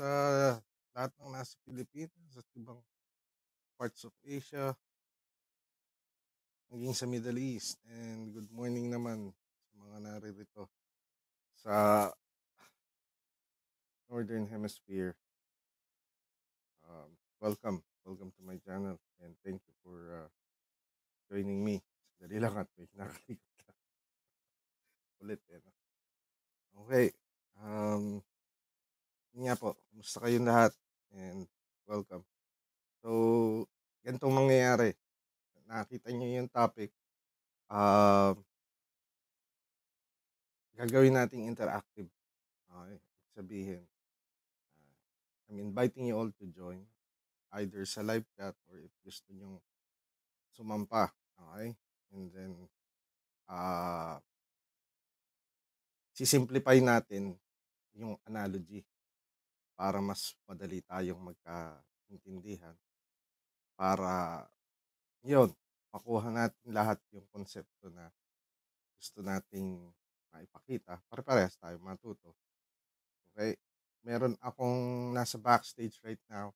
sa lahat ng nasa Pilipinas at ibang parts of Asia, hanggang sa Middle East. And good morning naman sa mga naririto sa Northern Hemisphere. Um, welcome. Welcome to my channel. And thank you for uh, joining me. Dali lang at may nakakikot lang ulit. Eh, no? Okay. Um, yun nga po. Kumusta kayong lahat? And welcome. So, ganitong mangyayari. Nakita niyo yung topic. Um, gagawin nating interactive. Okay. Sabihin, uh, I'm inviting you all to join either sa live chat or if gusto nyo sumampa. Okay? And then, uh, sisimplify natin yung analogy para mas madali tayong magkaintindihan para yun, makuha natin lahat yung konsepto na gusto nating maipakita. Pare-parehas tayo matuto. Okay? Meron akong nasa backstage right now,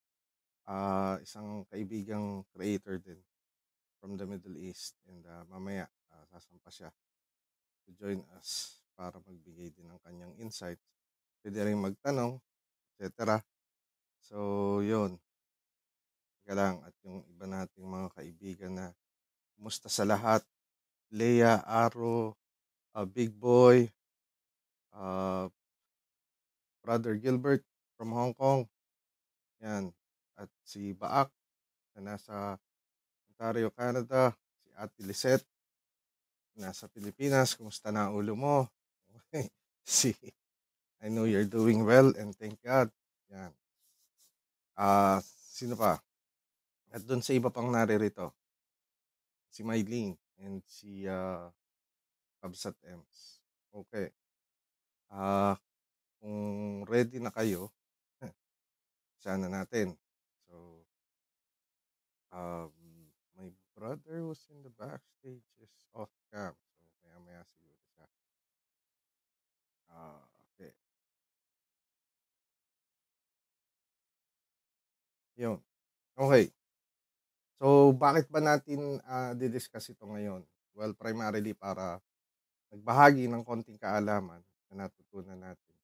uh, isang kaibigang creator din from the Middle East and uh, mamaya uh, sasampa siya to join us para magbigay din ng kanyang insights. Pwede rin magtanong, etc. So, yun. Teka lang. At yung iba nating mga kaibigan na kumusta sa lahat. Leia, Aro, uh, Big Boy, uh, Brother Gilbert from Hong Kong. Yan. At si Baak na nasa Ontario, Canada. Si Ate Lisette nasa Pilipinas. Kumusta na ulo mo? si I know you're doing well and thank God. Yan. Ah, sino pa? At doon sa iba pang naririto. Si Mylene and si uh, Kabsat Ems. Okay. Ah, kung ready na kayo, sana natin. So, um, my brother was in the backstage is off cam. So, maya maya siguro siya. Ah, okay. Yun. Okay. So, bakit ba natin uh, didiscuss ito ngayon? Well, primarily para nagbahagi ng konting kaalaman na natutunan natin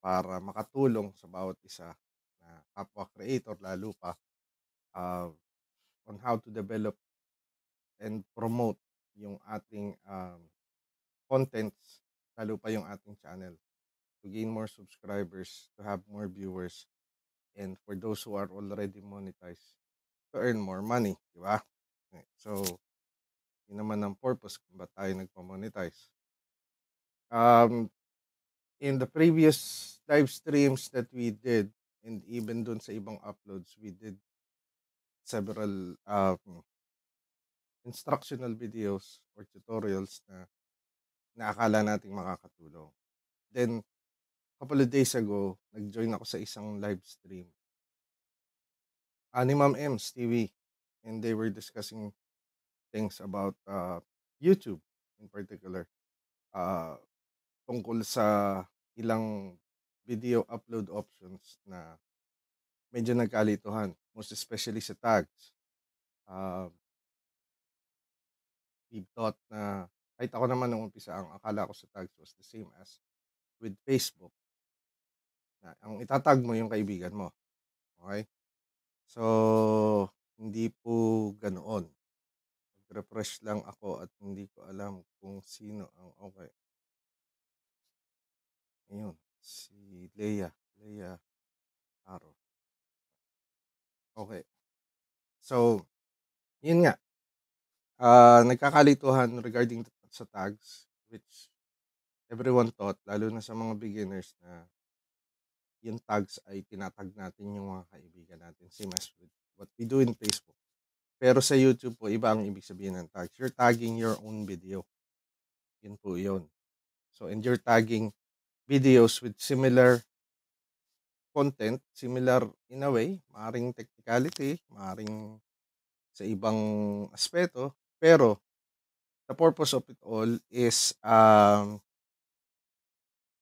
para makatulong sa bawat isa na kapwa creator lalo pa uh, on how to develop and promote yung ating um, contents lalo pa yung ating channel to gain more subscribers to have more viewers and for those who are already monetized to earn more money di ba so yun naman ang purpose kung ba tayo nagpa-monetize um, in the previous live streams that we did and even dun sa ibang uploads we did several um, instructional videos or tutorials na naakala nating makakatulong. Then, couple of days ago, nag-join ako sa isang live stream. Uh, ni Ma'am Ems TV. And they were discussing things about uh, YouTube in particular. Uh, tungkol sa ilang video upload options na medyo nagkalituhan. Most especially sa tags. Uh, we've thought na kahit ako naman nung umpisa ang akala ko sa tags was the same as with Facebook. Na, ang itatag mo yung kaibigan mo. Okay? So, hindi po ganoon. Nag-refresh lang ako at hindi ko alam kung sino ang okay. Ayun, si Leia. Leia Aro. Okay. So, yun nga. Uh, nagkakalituhan regarding sa tags which everyone thought, lalo na sa mga beginners na yung tags ay tinatag natin yung mga kaibigan natin. Same as with what we do in Facebook. Pero sa YouTube po, iba ang ibig sabihin ng tags. You're tagging your own video. Yun po yun. So, and you're tagging videos with similar content, similar in a way, maaring technicality, maaring sa ibang aspeto, pero the purpose of it all is um,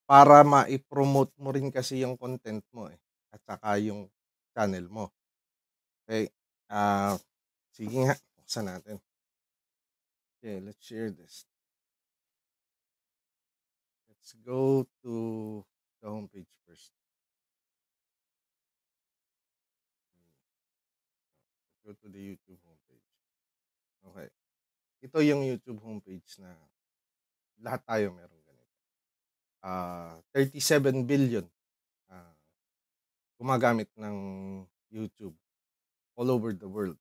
para ma-promote mo rin kasi yung content mo eh. at saka yung channel mo. Okay, ah, sige nga, buksan natin. Okay, let's share this. Let's go to the homepage first. Go to the YouTube homepage. Okay. Ito yung YouTube homepage na lahat tayo meron ganito. Ah, 37 billion ah, gumagamit ng YouTube all over the world.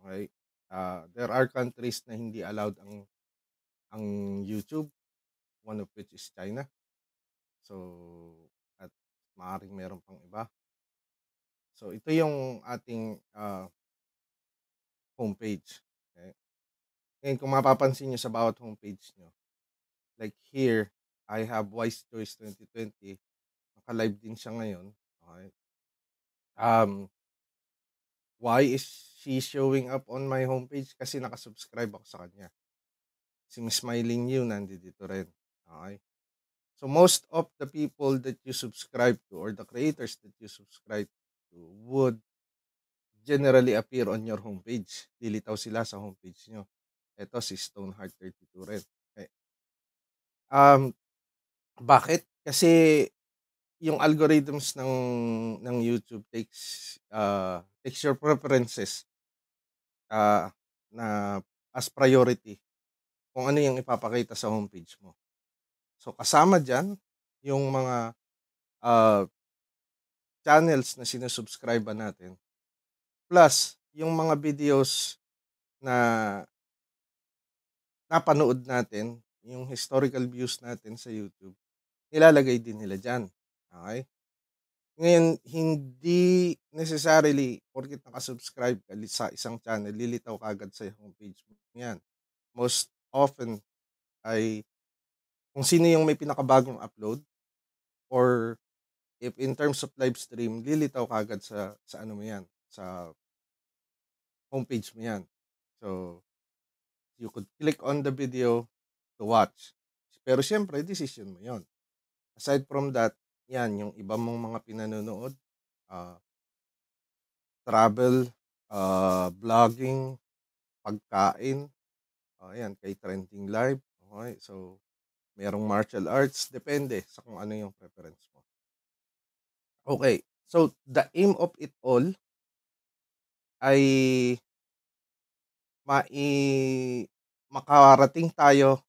Okay? Ah, there are countries na hindi allowed ang ang YouTube, one of which is China. So, at maaaring meron pang iba. So, ito yung ating ah, homepage. Okay? Ngayon, kung mapapansin nyo sa bawat homepage nyo, like here, I have Wise Choice 2020. Naka-live din siya ngayon. Okay? Um, why is she showing up on my homepage? Kasi nakasubscribe ako sa kanya. Si Miss Smiling You nandito rin. Okay? So most of the people that you subscribe to or the creators that you subscribe to would generally appear on your homepage. Lilitaw sila sa homepage nyo. Ito si Stoneheart32 rin. Okay. Um, bakit? Kasi yung algorithms ng ng YouTube takes uh, takes your preferences uh, na as priority kung ano yung ipapakita sa homepage mo. So kasama diyan yung mga uh, channels na sinusubscribe natin plus yung mga videos na napanood natin, yung historical views natin sa YouTube, nilalagay din nila dyan. Okay? Ngayon, hindi necessarily, porkit nakasubscribe ka sa isang channel, lilitaw ka agad sa homepage mo. Yan. Most often, ay kung sino yung may pinakabagong upload, or if in terms of live stream, lilitaw ka agad sa, sa ano mo yan, sa homepage mo yan. So, you could click on the video to watch. Pero syempre, decision mo yon. Aside from that, yan, yung iba mong mga pinanonood, uh, travel, uh, vlogging, pagkain, uh, yan, kay Trending Live. Okay, so, merong martial arts, depende sa kung ano yung preference mo. Okay, so the aim of it all ay mai makarating tayo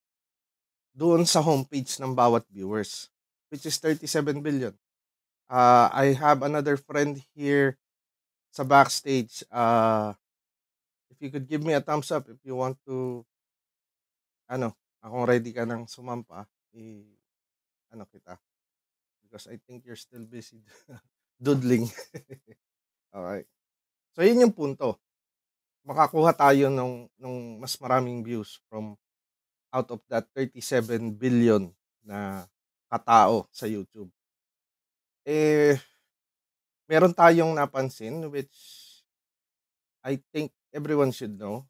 doon sa homepage ng bawat viewers which is 37 billion. Uh, I have another friend here sa backstage. Uh, if you could give me a thumbs up if you want to ano, akong ready ka nang sumampa, i ano kita. Because I think you're still busy doodling. Alright. So, yun yung punto makakuha tayo ng, ng mas maraming views from out of that 37 billion na katao sa YouTube. Eh, meron tayong napansin which I think everyone should know,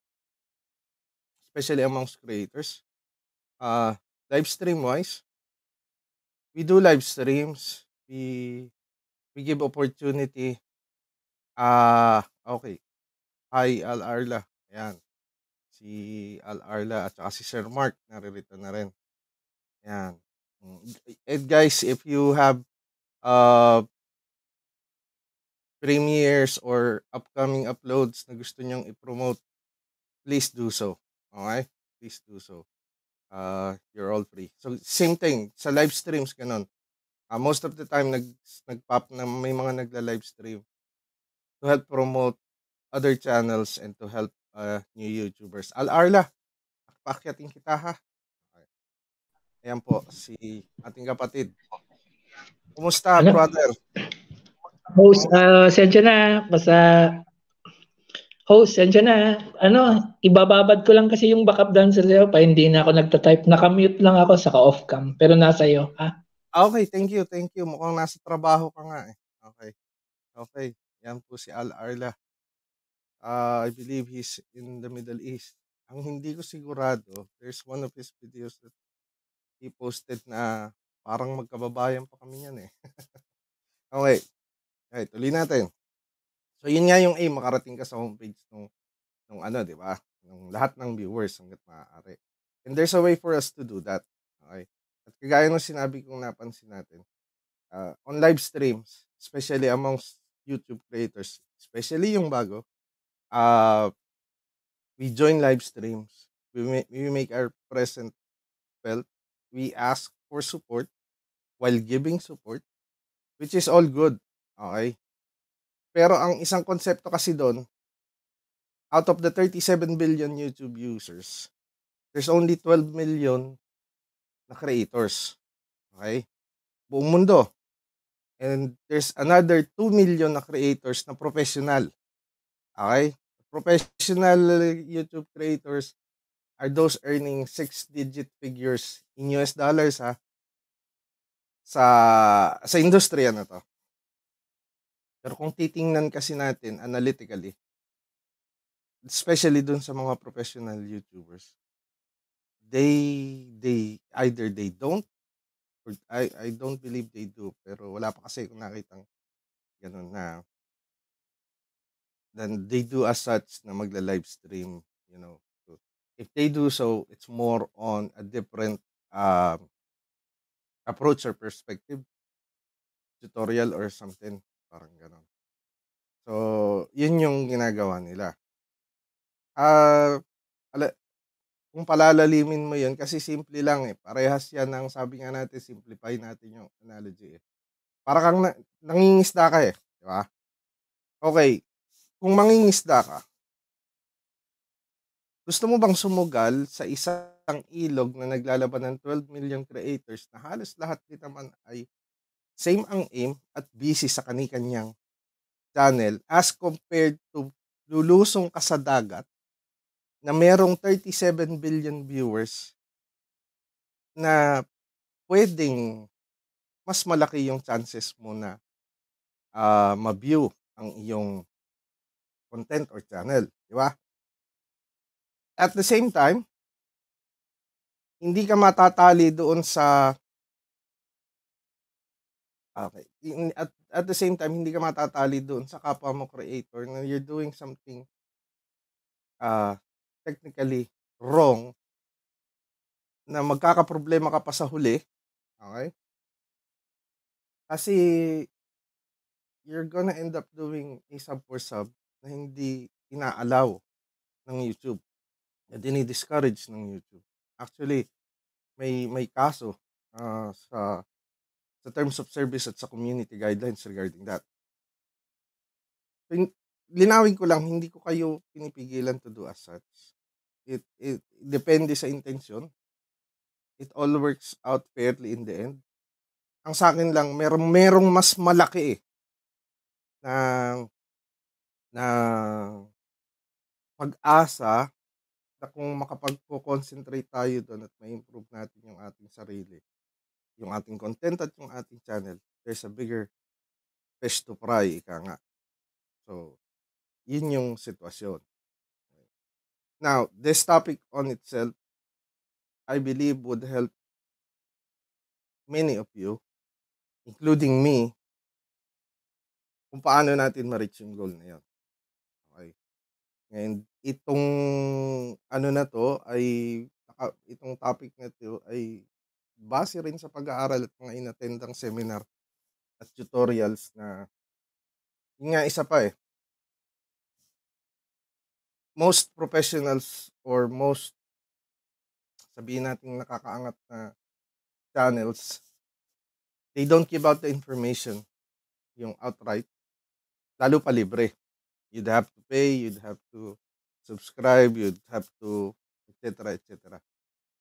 especially amongst creators. Uh, live stream wise, we do live streams. We we give opportunity. Ah, uh, okay. Hi, Al Arla. Ayan. Si Al Arla at saka si Sir Mark naririto na rin. Ayan. Mm, and guys, if you have uh, premieres or upcoming uploads na gusto nyong i-promote, please do so. Okay? Please do so. Uh, you're all free. So, same thing. Sa live streams, ganun. Uh, most of the time, nag, nag-pop na may mga nagla-live stream to help promote other channels and to help uh, new YouTubers. Al-Arla, pakyatin kita ha. Ayan po, si ating kapatid. Kumusta, ano? brother? Host, uh, sensya na. Basta, host, sensya na. Ano, ibababad ko lang kasi yung backup dancer sa'yo pa hindi na ako nagta-type. Naka-mute lang ako, saka off-cam. Pero nasa iyo, ha? Ah, okay, thank you, thank you. Mukhang nasa trabaho ka nga eh. Okay. Okay. Yan po si Al Arla. Uh, I believe he's in the Middle East. Ang hindi ko sigurado, there's one of his videos that he posted na parang magkababayan pa kami yan eh. okay. Okey, tuloy natin. So, yun nga yung aim makarating ka sa homepage nung nung ano, 'di ba, nung lahat ng viewers hangga't maaari. And there's a way for us to do that, okey? At kagaya ng sinabi kong napansin natin, ah, on live streams, especially amongst YouTube creators, especially yung bago, ah, we join live streams, we ma we make our present felt, we ask for support while giving support, which is all good, okey? Pero ang isang konsepto kasi dun out of the 37 billion YouTube users, there's only 12 million na creators, okey? Buong mundo. And there's another 2 million na creators na professional, okey? Professional YouTube creators are those earning six-digit figures in US dollars, ha. Sa sa industriya na 'to. Pero kung titingnan kasi natin analytically especially dun sa mga professional YouTubers they they either they don't or I I don't believe they do, pero wala pa kasi akong nakitang gano'n na then they do as such na magla-livestream, you know. If they do so, it's more on a different, um approach or perspective. Tutorial or something, parang gano'n. So, yun yung ginagawa nila. Ah, ala kung palalalimin mo yun kasi simple lang, eh, parehas yan ng sabi nga natin simplify natin yung analogy, eh. Para kang na nangingisda ka, eh, 'di ba? Okey, kung mangingisda ka gusto mo bang sumugal sa isang ilog na naglalaban ng 12 million creators na halos lahat din naman ay same ang aim at busy sa kani-kaniyang channel as compared to lulusong ka sa dagat na merong 37 billion viewers na puwedeng mas malaki yung chances mo na, ah, ma-view ang iyong content or channel, 'di ba? At the same time hindi ka matatali doon sa Okey, in at at the same time hindi ka matatali doon sa kapwa mo creator na you're doing something ah, technically wrong na magkakaproblema ka pa sa huli, okey? Kasi you're gonna end up doing a sub for sub na hindi ina-allow ng YouTube, na dini-discourage ng YouTube. Actually, may may kaso, ah, sa sa terms of service at sa community guidelines regarding that. Hin linawin ko lang, hindi ko kayo pinipigilan to do as such. It it depende sa intensyon. It all works out fairly in the end. Ang sa'kin lang merong merong mas malaki, eh. Na na pag-asa na kung makapagko-concentrate tayo dun at ma-improve natin yung ating sarili, yung ating content at yung ating channel, there's a bigger fish to fry, ika nga. So, yun yung sitwasyon. Now, this topic on itself, I believe would help many of you, including me kung paano natin ma-reach yung goal na yun. Okey. And itong ano na 'to ay itong topic na 'to ay base rin sa pag-aaral at mga inattendang seminar at tutorials na yun nga isa pa, eh. Most professionals or most sabihin nating nakakaangat na channels, they don't give out the information, yung outright, lalo pa libre. You'd have to pay, you'd have to subscribe, you'd have to et cetera, et cetera.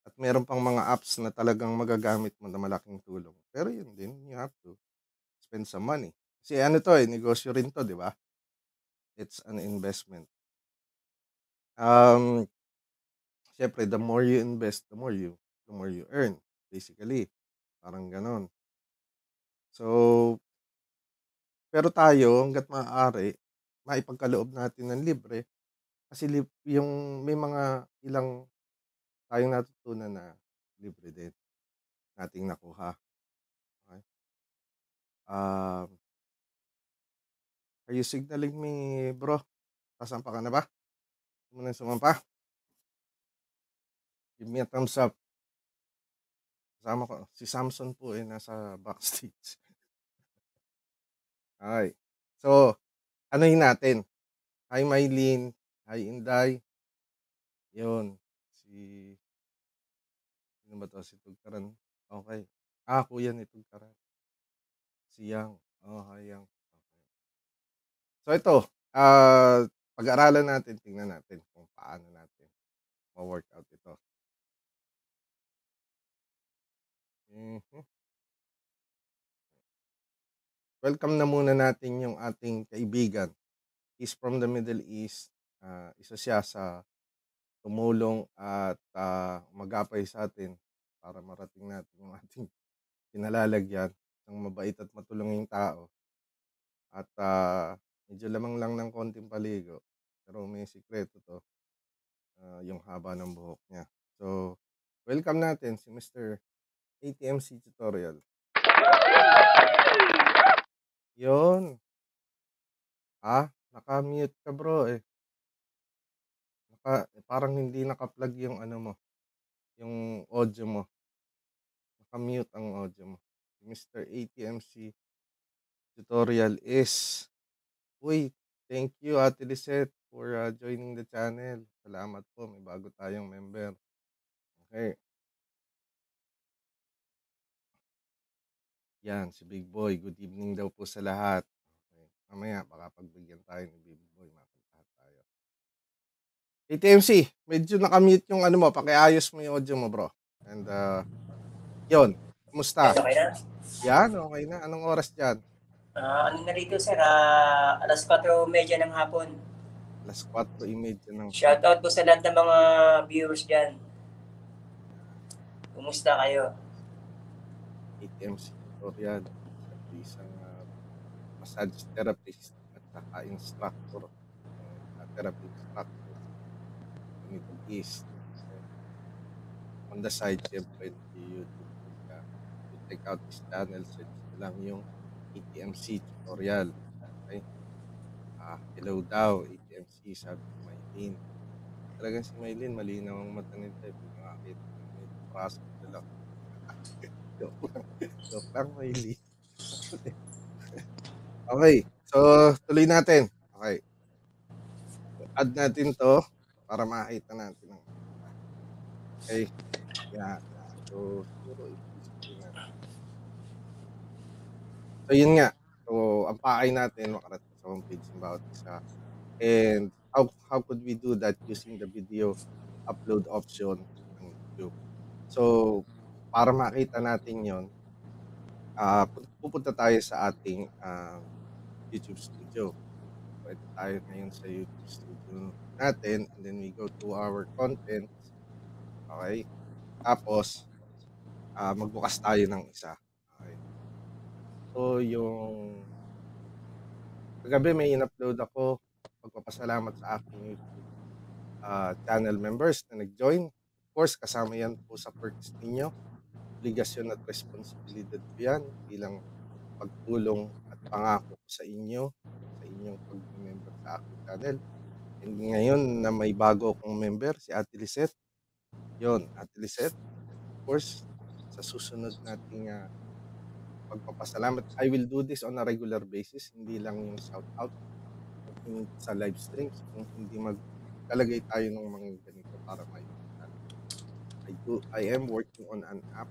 At meron pang mga apps na talagang magagamit mo na malaking tulong. Pero yun din, you have to spend some money. Kasi ano 'to, eh, negosyo rin 'to, 'di ba? It's an investment. Um, siyempre the more you invest, the more you the more you earn, basically, parang gano'n. So pero tayo hangga't maaari, maipagkaloob natin ng libre, kasi lib yung may mga ilang tayong natutunan na libre din, nating nakuha. Okey. Um Are you signaling me, bro? Sasampa ka na ba? Gusto mo na sumampa? Give me a thumbs up. Kasama ko. Si Samson po eh, nasa backstage. Okay. So, anuhin natin. Hi, Mylene. Hi, Inday. Yun. Si... Sino ba to? Si Tugkaran. Okay. Ah, kuya ni Tugkaran. Si Yang. Oh, hi, Yang. Okay. So, ito. ah pag-aralan natin, tingnan natin kung paano natin ma-workout ito. Mhm. Welcome na muna natin yung ating kaibigan. He's from the Middle East. Ah, isa siya sa tumulong at ah, magapay sa atin para marating natin yung ating kinalalagyan ng mabait at matulunging tao. At ah, medyo lamang lang ng konting paligo. Pero may sikreto to. Ah, yung haba ng buhok niya. So, welcome natin si Mr. ATMC Tutorial. Yun. Ah, naka-mute ka bro eh. Naka, parang hindi naka-plug yung ano mo, yung audio mo. Naka-mute ang audio mo. Mr. ATMC tutorial is Uy, thank you Ate Lisette for uh, joining the channel. Salamat po, may bago tayong member. Okay. Yan, si Big Boy. Good evening daw po sa lahat. Okay. Mamaya, baka pagbigyan tayo ni Big Boy. ATMC, medyo nakamute yung ano mo, pakiayos mo yung audio mo, bro. And, uh, yun, kumusta? Okay na? Yan, okay na. Anong oras dyan? Ah, ano na rito sir? Ah, alas 4.30 ng hapon. Alas 4.30 ng Shoutout po sa lahat ng mga viewers dyan. Kumusta kayo? ATMC tutorial. Isang uh, massage therapist at saka instructor. Uh, Middle East. Okay. On the side, siyempre, YouTube ka. You check out this channel, search mo lang yung ATMC tutorial. Okay? Ah, hello daw, ATMC, sabi ni Maylin. Talagang si Maylin, malinaw ang mata nito. Eh, pinakakita ng may praso na lang. Joke lang. Joke lang, Maylin. okay, so tuloy natin. Okay. Add natin to para makita natin. ang- Okay. So, siguro i-display natin. So, yun nga. So, ang pakay natin, makarating sa homepage ng bawat isa. And how how could we do that using the video upload option ng YouTube? So, para makita natin yon ah pupunta tayo sa ating ah, YouTube studio. So, ito tayo ngayon sa YouTube studio natin. And then we go to our content. Okay? Tapos, ah magbukas tayo ng isa. Okay? So, yung kagabi may in-upload ako pagpapasalamat sa aking YouTube ah, channel members na nag-join. Of course, kasama yan po sa perks ninyo. Obligasyon at responsibilidad po yan bilang pagtulong at pangako ko sa inyo sa inyong pag-member sa aking channel. Ngayon na may bago akong member, si Ate Lisette. Yun, Ate Lisette. Of course, sa susunod nating ah, pagpapasalamat. I will do this on a regular basis, hindi lang yung shout out sa live streams, kung hindi maglalagay tayo ng mga ganito para may I do I am working on an app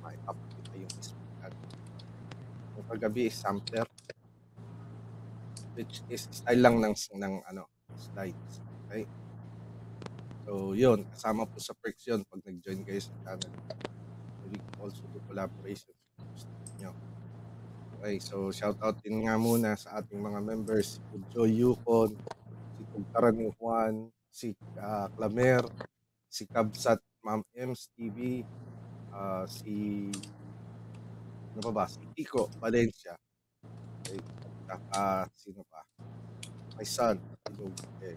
may app kita yung speaker. Yung kagabi is sampler which is style lang ng ng ano slides. Okay? So, yun. Kasama po sa perks yun pag nag-join kayo sa channel. We can also do collaboration kung gusto. Okay, so shout out din nga muna sa ating mga members, si Joy Yukon, si Tugtaran Juan, si ah, Clamer, si Kabsat Ma'am Ems TV, ah, si ano pa ba? Si Kiko Valencia. Okay, at sino pa? My son, Hello. Okay.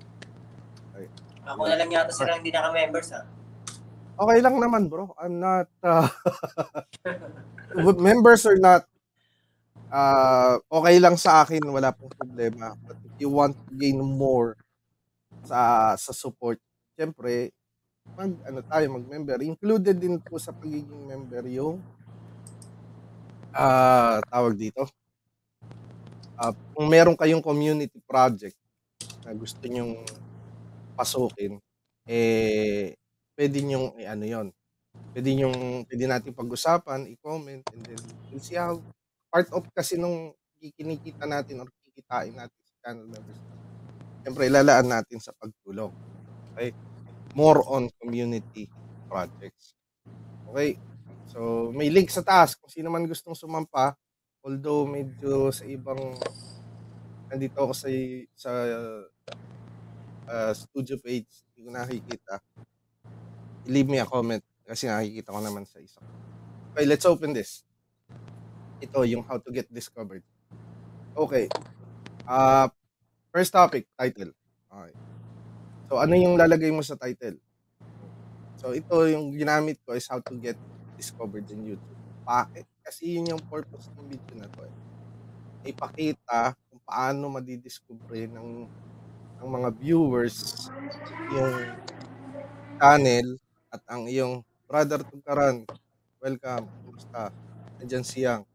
Ako na lang yata sila hindi naka-members ha. okay lang naman bro. I'm not uh, members or not Ah, okey lang sa akin, wala pong problema. But if you want to gain more sa sa support, siyempre mag-ano tayo, mag-member. Included din po sa pagiging member yung ah, tawag dito? Ah, kung meron kayong community project na gusto niyong pasukin, eh, puwede niyong i-ano 'yun, puwede niyong puwede nating pag-usapan, i-comment, and then we'll see how part of kasi nung kinikita natin or kikitain natin sa channel membership, siyempre ilalaan natin sa pagtulong, okey? More on community projects, okey? So, may link sa taas kung sino man gustong sumampa, although medyo sa ibang nandito ako sa sa, ah, studio page, hindi ko nakikita. Leave me a comment kasi nakikita ko naman sa isa. Okey, let's open this. Ito yung how to get discovered. Okey, ah, first topic, title, okey. So, ano yung lalagay mo sa title? So, ito yung ginamit ko is how to get discovered in YouTube. Bakit? Kasi yun yung purpose ng video na 'to, eh. Ipakita kung paano madidiskubre ng ng mga viewers yung channel at ang iyong Brother Tugkaran, welcome, kumusta? Nandiyan si Yang.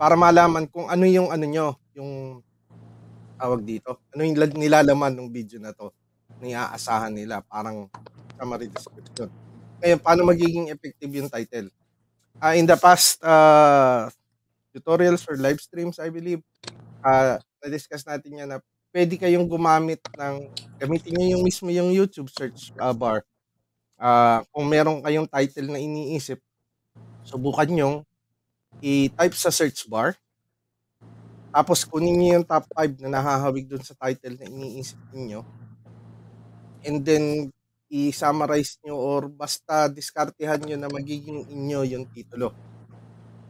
Para malaman kung ano yung ano niyo, yung tawag dito, ano yung nilalaman nung video na 'to, na iaasahan nila, parang summary description. Ngayon, paano magiging effective yung title? Ah, in the past, ah, tutorials or live streams, I believe, ah, na-discuss natin 'yan na puwede kayong gumamit ng gamitin niyo yung mismo yung YouTube search, ah, bar. Ah, kung meron kayong title na iniisip, subukan niyong i-type sa search bar. Tapos kunin niyo yung top 5 na nahahawig dun sa title na iniisip ninyo. And then i-summarize niyo or basta diskartehan niyo na magiging inyo yung titulo.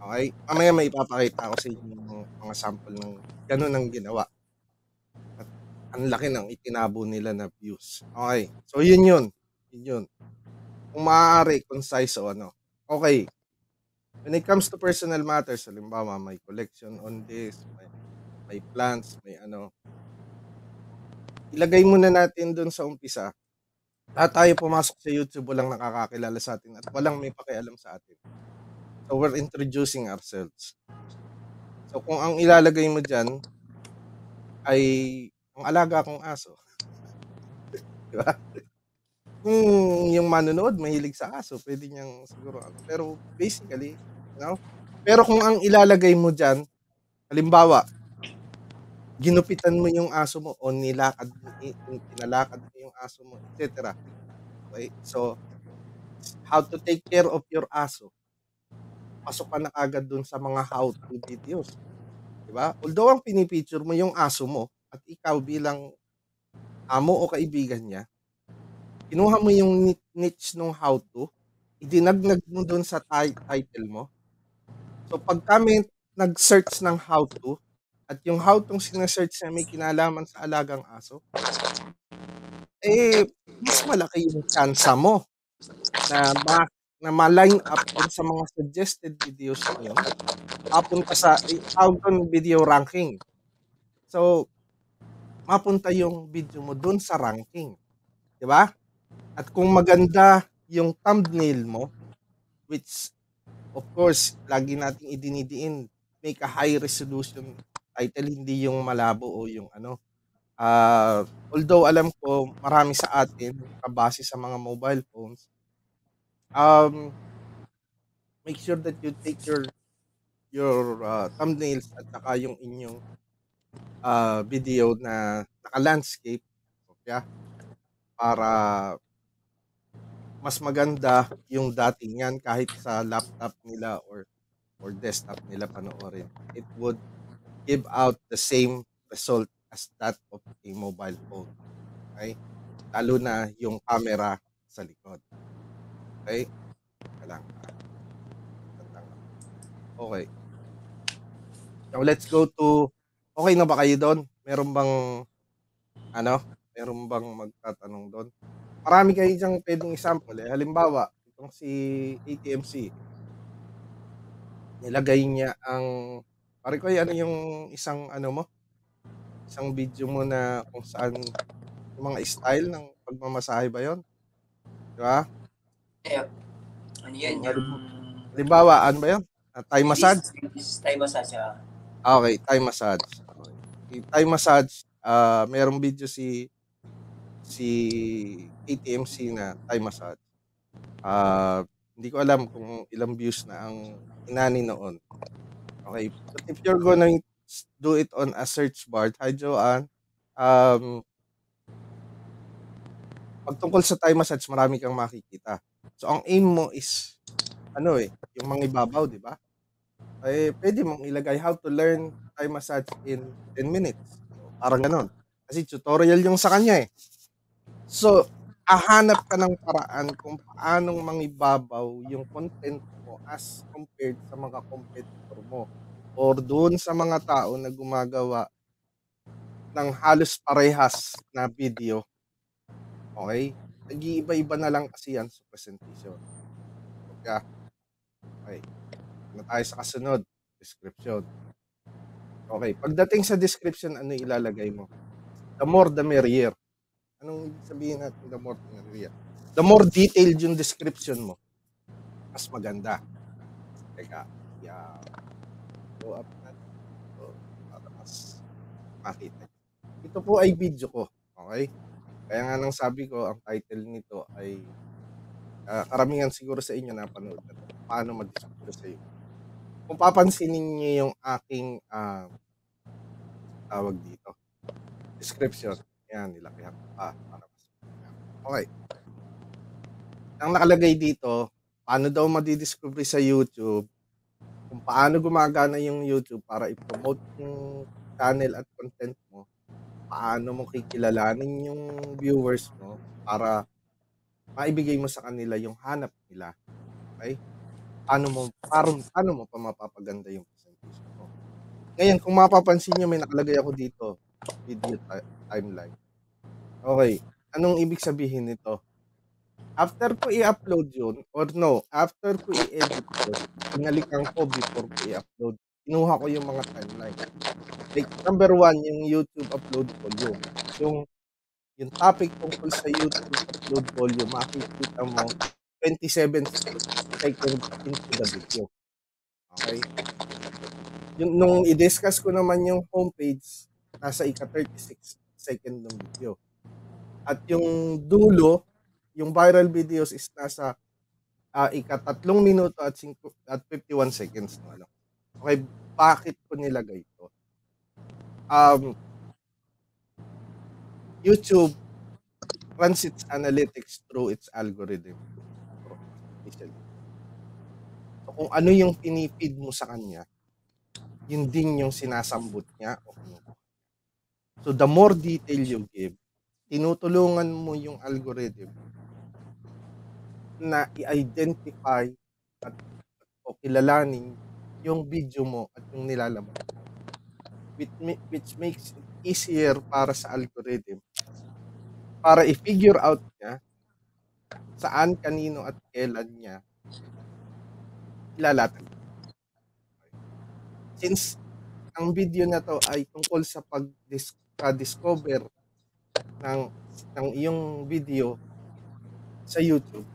Okey? Mamaya may ipapakita ko sa inyo yung mga sample ng ganun ang ginawa. At ang laki ng itinabo nila na views. Okey, so yun yun, yun yun. Kung maaari concise o ano. Okey. When it comes to personal matters, halimbawa may collection on this, may may plants, may ano. Ilagay muna natin dun sa umpisa. Lahat tayo pumasok sa YouTube, walang nakakakilala sa'tin at walang may pakialam sa atin. So, we're introducing ourselves. So, kung ang ilalagay mo diyan ay ang alaga kong aso. 'Di ba? Kung yung manonood mahilig sa aso, puwede niyang siguro ano, pero basically, you know? Pero kung ang ilalagay mo diyan, halimbawa, ginupitan mo yung aso mo o nilakad mo i pinalakad mo yung aso mo, et cetera. Okey, so how to take care of your aso. Pasok ka na kaagad dun sa mga how to videos, 'di ba? Although ang pini-feature mo yung aso mo at ikaw bilang amo o kaibigan niya, kinuha mo yung ni niche nung how to, idinagnag mo dun sa ti title mo. So, pagka may nag-search ng how to at yung how tong sine-search niya may kinalaman sa alagang aso eh, mas malaki yung tsansa mo na ma na ma-line up sa mga suggested videos na yun, mapunta sa eh, tawag dun video ranking. So, mapunta yung video mo dun sa ranking, 'di ba? At kung maganda yung thumbnail mo, which of course lagi nating idinidiin, make a high resolution title, hindi yung malabo o yung ano. Ah, although alam ko marami sa atin nakabase sa mga mobile phones um, make sure that you take your your, ah, thumbnails at saka yung inyong, ah, video na naka-landscape, yeah, para mas maganda yung dating niyan kahit sa laptop nila or or desktop nila panoorin. It would give out the same result as that of a mobile phone, okey? Lalo na yung camera sa likod. Teka lang. Okey. Now let's go to okey na ba kayo dun? Meron bang ano, meron bang magtatanong dun? Marami kayo diyang puwedeng example, eh, halimbawa itong si ATMC. Nilagay niya ang Pare Koy, ano yung isang ano mo? Isang video mo na kung saan yung mga style ng pagmamasahe ba yun? Di ba? Eh, ano yun, Yung. Halimbawa, ano ba yun? Ah, Thai massage? Thai massage, ah. Ah, Okay, Thai massage. Okay. Thai massage, ah merong video si si ATMC na Thai massage. Ah, hindi ko alam kung ilang views na ang inani noon. Okay, but if you're gonna do it on a search bar, hi Joanne, um, pag tungkol sa Thai massage, marami kang makikita. So, ang aim mo is, ano eh, yung mangibabaw, di ba? Eh, pwede mong ilagay how to learn Thai massage in 10 minutes. Parang ganon. Kasi tutorial yung sa kanya eh. So, ahanap ka ng paraan kung paanong mangibabaw yung content mo as compared sa mga competitor mo or doon sa mga tao na gumagawa ng halos parehas na video. Okay? Nag-iiba-iba na lang kasi yan sa presentation. Okay. Okay. Na tayo sa kasunod. Description. Okay. Pagdating sa description, ano ilalagay mo? The more, the merrier. Anong sabihin natin the more, the merrier? The more detailed yung description mo, mas maganda. Teka. Yeah. Go up. So, para mas makita. Ito po ay video ko. Okay? Kaya nga nang sabi ko, ang title nito ay ah, karamihan siguro sa inyo na to. Paano mag-discover sa iyo. Kung papansinin niyo yung aking ah, tawag dito, description. Yan, nilakihan ko pa para mas Okay. Ang nakalagay dito, paano daw madidiscover sa YouTube, kung paano gumagana yung YouTube para i-promote yung channel at content mo, paano mo kikilalanin yung viewers mo para maibigay mo sa kanila yung hanap nila. Okay? Paano mo, paano, paano mo pa mapapaganda yung presentation mo. Ngayon, kung mapapansin nyo, may nakalagay ako dito, video ti- timeline. Okay. Anong ibig sabihin nito? After ko i-upload yun, or no, after ko i-edit yun, pinalikan ko before ko i-upload, kinuha ko yung mga timeline. Like, number one, yung YouTube upload volume. Yung, yung topic tungkol sa YouTube upload volume, makikita mo 27 seconds into the video. Okay? Yung, nung i-discuss ko naman yung homepage, nasa ika-36 second ng video. At yung dulo, yung viral videos is nasa uh, ika-tatlong minuto at, 5, at 51 seconds. No, ano. Okay, bakit ko nilagay ito? Um, YouTube runs its analytics through its algorithm. So, kung ano yung pinipid mo sa kanya, yun din yung sinasambot niya o kinukuha. So, the more detail you give, tinutulungan mo yung algorithm na i-identify at o kilalanin yung video mo at yung nilalaman. Which, which makes it easier para sa algorithm para i-figure out niya saan, kanino at kailan niya ilalatag. Since ang video na to ay tungkol sa pag-discover ng, ng iyong video sa YouTube,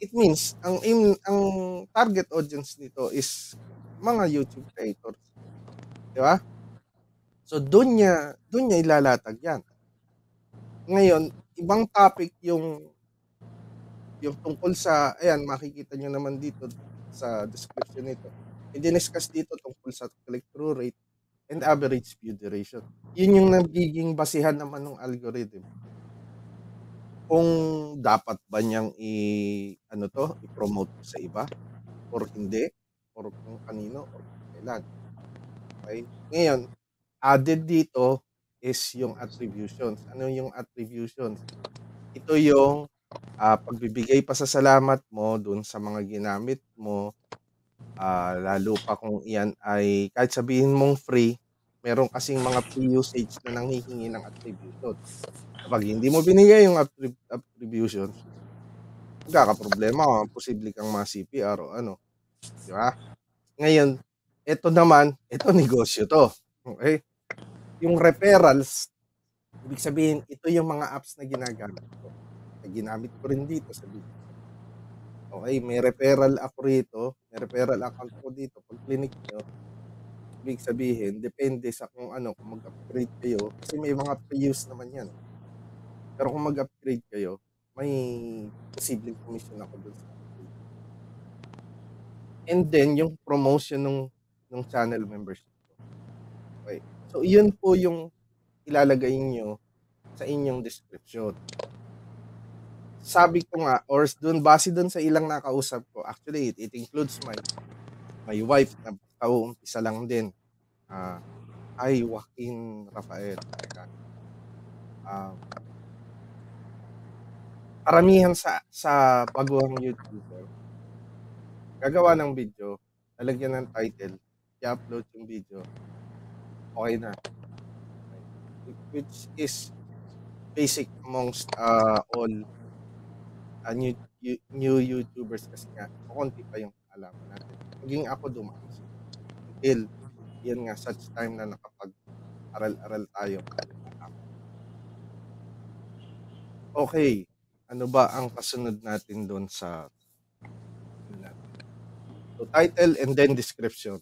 it means ang aim, ang target audience nito is mga YouTube creators. Di ba? So doon niya, doon niya ilalatag 'yan. Ngayon, ibang topic yung yung tungkol sa ayan makikita niyo naman dito sa description nito. I-discuss dito tungkol sa click-through rate and average view duration. Yun yung nagiging basihan naman ng algorithm. Kung dapat ba niyang i ano to, i-promote sa iba or hindi or kung kanino or kailan. Okay? Ngayon, added dito is yung attributions. Ano yung attributions? Ito yung ah, pagbibigay pasasalamat mo dun sa mga ginamit mo Ah, lalo pa kung iyan ay kahit sabihin mong free, meron kasing mga free usage na nanghihingi ng attribution. Kapag hindi mo binigay yung attrib- attribution, magkakaproblema ka, posible kang ma-CPR o ano. Di ba? Ngayon, Ito naman, ito negosyo 'to, okey? Yung referrals, ibig sabihin ito yung mga apps na ginagamit ko, na ginamit ko rin dito sa video. Okey, may referral ako rito, may referral account ako dito, 'pag clinic niyo, ibig sabihin depende sa kung ano, kung mag-upgrade kayo, kasi may mga pre-use naman 'yan. Pero kung mag-upgrade kayo, may posibleng komisyon ako dun sa upgrade. And then yung promotion nung nung channel membership ko. Okey, so yun po yung ilalagay niyo sa inyong description. Sabi ko nga or dun base dun sa ilang nakausap ko, actually it includes my my wife na kauumpisa lang din. Ah, hi Joaquin Rafael, teka. Um Karamihan sa sa baguhang YouTuber gagawa ng video, lalagyan ng title, i-upload yung video, okey na. Which is basic amongst, ah, all, ah, new new YouTubers kasi nga kokonti pa yung kaalaman natin. Maging ako dumaan until yun nga such time na nakapag-aral-aral tayo. Okey, ano ba ang kasunod natin dun sa? So title and then description.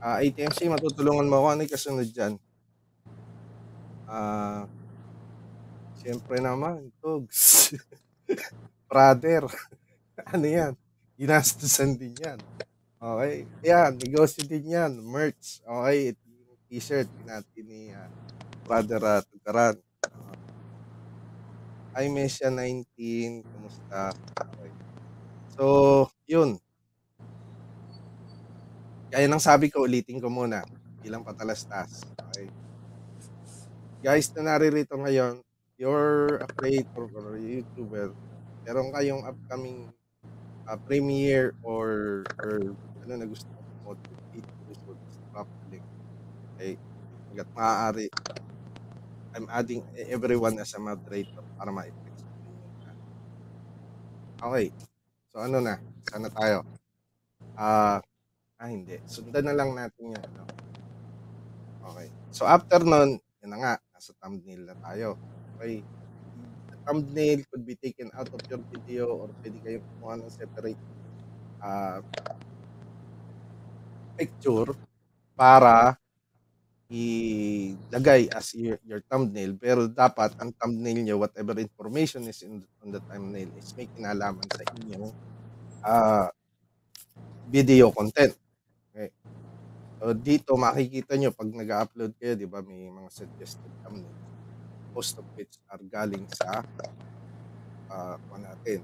Ah, ATMC matutulungan mo ako, ano yung kasunod diyan? Ah siyempre naman, Togs. Brother, ano yan, ginastusan din yan. Okey, yan negosyo din yan, merch, okey, ito yung t-shirt natin ni, ah, Brother, ah, Tukaran, oo. Hi Mesya19, kumusta? Okey. So, yun. Gaya ng sabi ko, ulitin ko muna, bilang patalastas, okey? Guys na naririto ngayon, you're a creator or a YouTuber, meron kayong upcoming, ah, premiere or or na gusto mong videos or gusto ma-upload, okey? Hangga't maaari I'm adding everyone as a moderator para ano. Okey, so ano na, saan na tayo? Ah, ah, hindi, sundan na lang natin yung ano. Okey, so after nun, yun na nga, nasa thumbnail na tayo, okey. The thumbnail could be taken out of your video or puwede kayong kumuha ng separate, ah picture para ilagay as your your thumbnail, pero dapat ang thumbnail niyo, whatever information is in on the thumbnail is may kinalaman sa inyong, ah, video content, okey. So dito makikita niyo 'pag nag-a-upload kayo 'di ba may mga suggested thumbnail, most of which are galing sa, kuwan natin,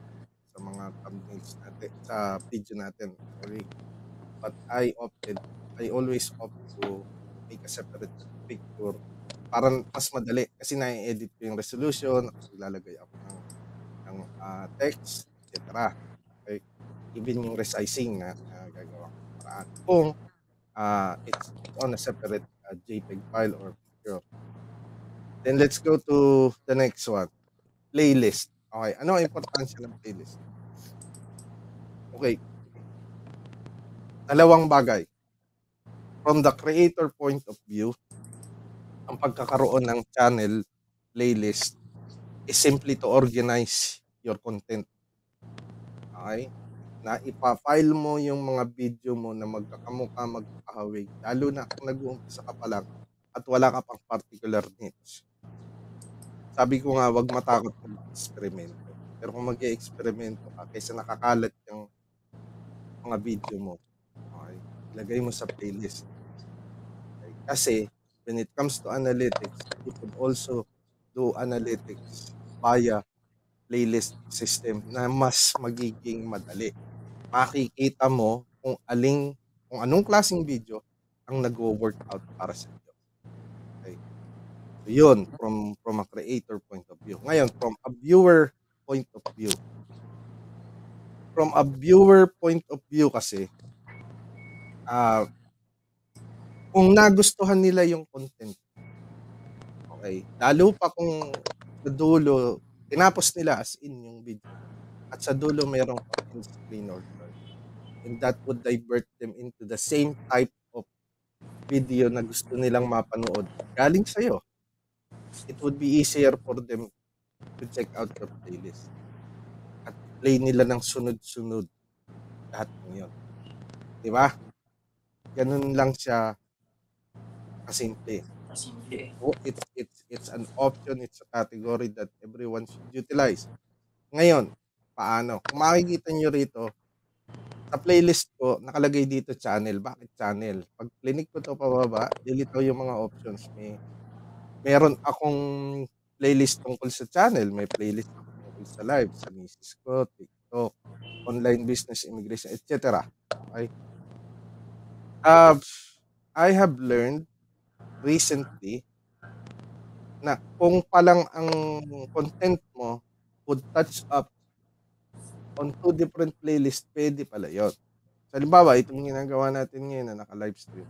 sa mga thumbnails natin sa video natin, sorry. But I opted I always opt to make a separate picture para mas madali kasi na-e-edit ko yung resolution, naglalagay ako ng ng, ah, text, et cetera, okey. Even yung resizing na na gagawa kong paraan kung, ah, it's on a separate, ah, JPEG file or picture. Then let's go to the next one, playlist, okey. Ano ang importansya ng playlist? Okey. Dalawang bagay. From the creator point of view, ang pagkakaroon ng channel playlist is simply to organize your content. Okey, na ipa-file mo yung mga video mo na magkakamukha, magkakahawig, lalo na kung nag-uumpisa ka pa lang at wala ka pang particular niche. Sabi ko nga, 'wag matakot mag-eksperimento, pero kung mag-e-eksperimento ka kaysa nakakalat yung mga video mo, okey, ilagay mo sa playlist. Kasi when it comes to analytics, you could also do analytics via playlist system na mas magiging madali. Makikita mo kung aling kung anong klaseng video ang nagwo-workout para sa'yo. Okey. So yun, from from a creator point of view. Ngayon from a viewer point of view. From a viewer point of view kasi ah kung nagustuhan nila yung content okey, lalo pa kung sa dulo tinapos nila as in yung video at sa dulo merong end screen or and that would divert them into the same type of video na gusto nilang mapanood galing sa'yo. It would be easier for them to check out your playlist. At play nila ng sunod-sunod lahat ng yun. Di ba? Ganun lang siya kasimple. Simple. Oh, it's it's it's an option, it's a category that everyone should utilize. Ngayon, paano? Kung makikita nyo rito, sa playlist ko, nakalagay dito channel. Bakit channel? Pag clinic ko to pababa, dilito yung mga options. May, meron akong playlist tungkol sa channel. May playlist tungkol sa live, sa misis ko, TikTok, online business, immigration, etc. Okay? Uh, I have learned recently na kung palang ang content mo would touch up on two different playlists, pwede pala yun. So, halimbawa, itong ginagawa natin ngayon na naka-live stream.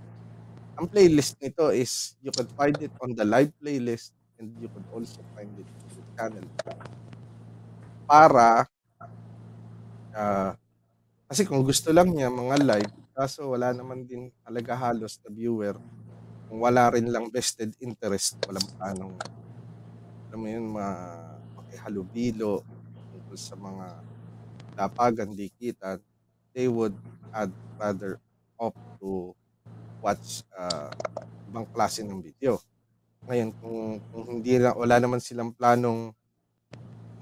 Ang playlist nito is, you can find it on the live playlist and you can also find it on the channel. Para, uh, kasi kung gusto lang niya mga live, kaso wala naman din talaga halos na viewer, kung wala rin lang vested interest, walang planong, alam mo yun, ma, makihalubilo tungkol sa mga dapagan, dikitan, they would had rather opt to watch uh, ibang klase ng video. Ngayon, kung, kung hindi na, wala naman silang planong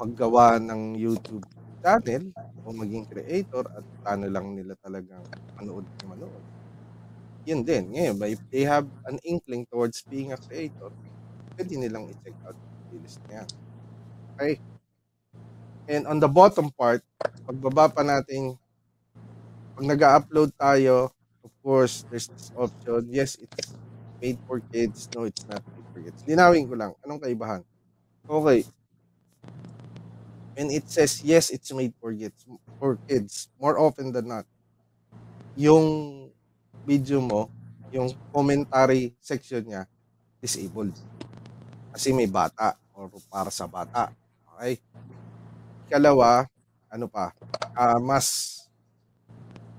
maggawa ng YouTube channel o maging creator at plano lang nila talagang manood na manood. Yun din. Ngayon, if they have an inkling towards being a creator, pwede nilang i-check out yung playlist na. Okay? And on the bottom part, pagbaba pa natin, pag nag-upload tayo, of course, there's this option. Yes, it's made for kids. No, it's not made for kids. Linawin ko lang. Anong kaibahan? Okay. When it says, yes, it's made for kids, for kids, more often than not, yung video mo, yung commentary section niya, disabled. Kasi may bata or para sa bata. Okay? Ikalawa, ano pa, uh, mas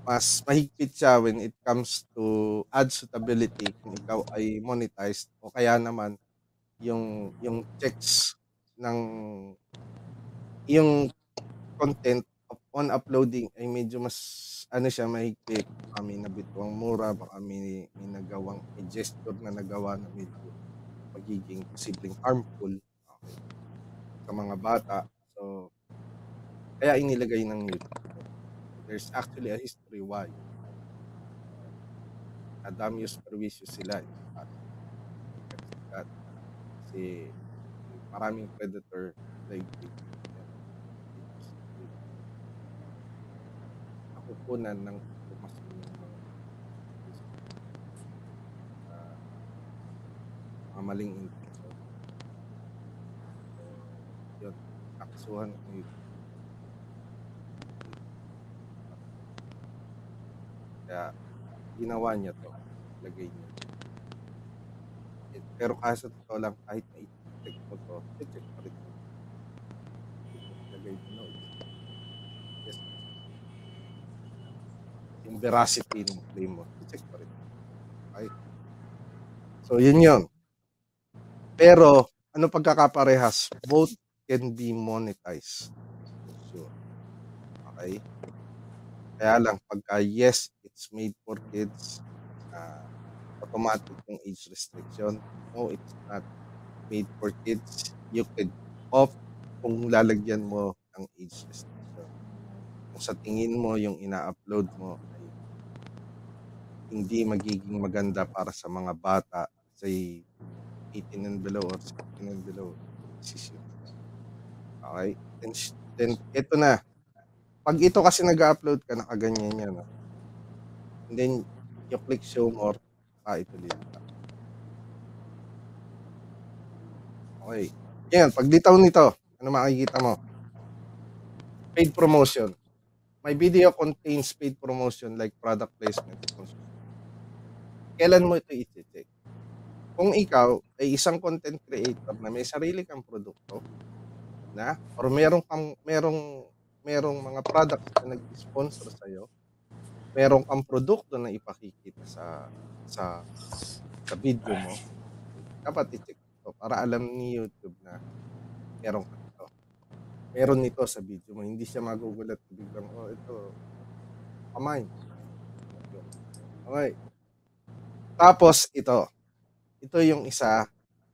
mas mahigpit siya when it comes to ad suitability kung ikaw ay monetized o kaya naman yung yung checks ng yung content on uploading ay medyo mas ano siya mahigpit. Baka may nabituang mura baka may, may nagawang may gesture na nagawa na medyo magiging posibleng harmful okay, sa mga bata. So kaya inilagay ng YouTube. There's actually a history why. Adamius Pervicius sila. Kasi maraming predator like nakukunan ng pumasok uh, mga maling intensyon. So, yun, kakasuhan ko yun. Kaya, ginawa niya to. Lagay niya. Pero kaso totoo lang, kahit na i-check mo to, i-check pa rin. Lagay mo, no, yes, yung veracity ng claim mo, i-check pa rin. Okay? So, yun yun. Pero, ano pagkakaparehas? Both can be monetized. Sure. Okay? Kaya lang, pagka yes, it's made for kids, uh, automatic yung age restriction. No, it's not made for kids. You could off kung lalagyan mo ng age restriction. Kung sa tingin mo yung ina-upload mo hindi magiging maganda para sa mga bata, say 18 and below or 16 and below, decision. Okay? Then, then ito na. Pag ito kasi nag-upload ka, nakaganyan yan. No? And then, you click show more, ah, ito din. Okay. Yan, pag ditaw nito, ano makikita mo? Paid promotion. My video contains paid promotion like product placement. Kailan mo ito i-check? Kung ikaw ay isang content creator na may sarili kang produkto, na or merong kang merong merong mga products na nag-sponsor sa iyo meron kang produkto na ipakikita sa sa sa video mo, dapat i-check mo para alam ni YouTube na meron ka nito. Meron nito sa video mo, hindi siya magugulat biglang, "Oh, ito, kamay." Okey. Tapos ito, ito yung isa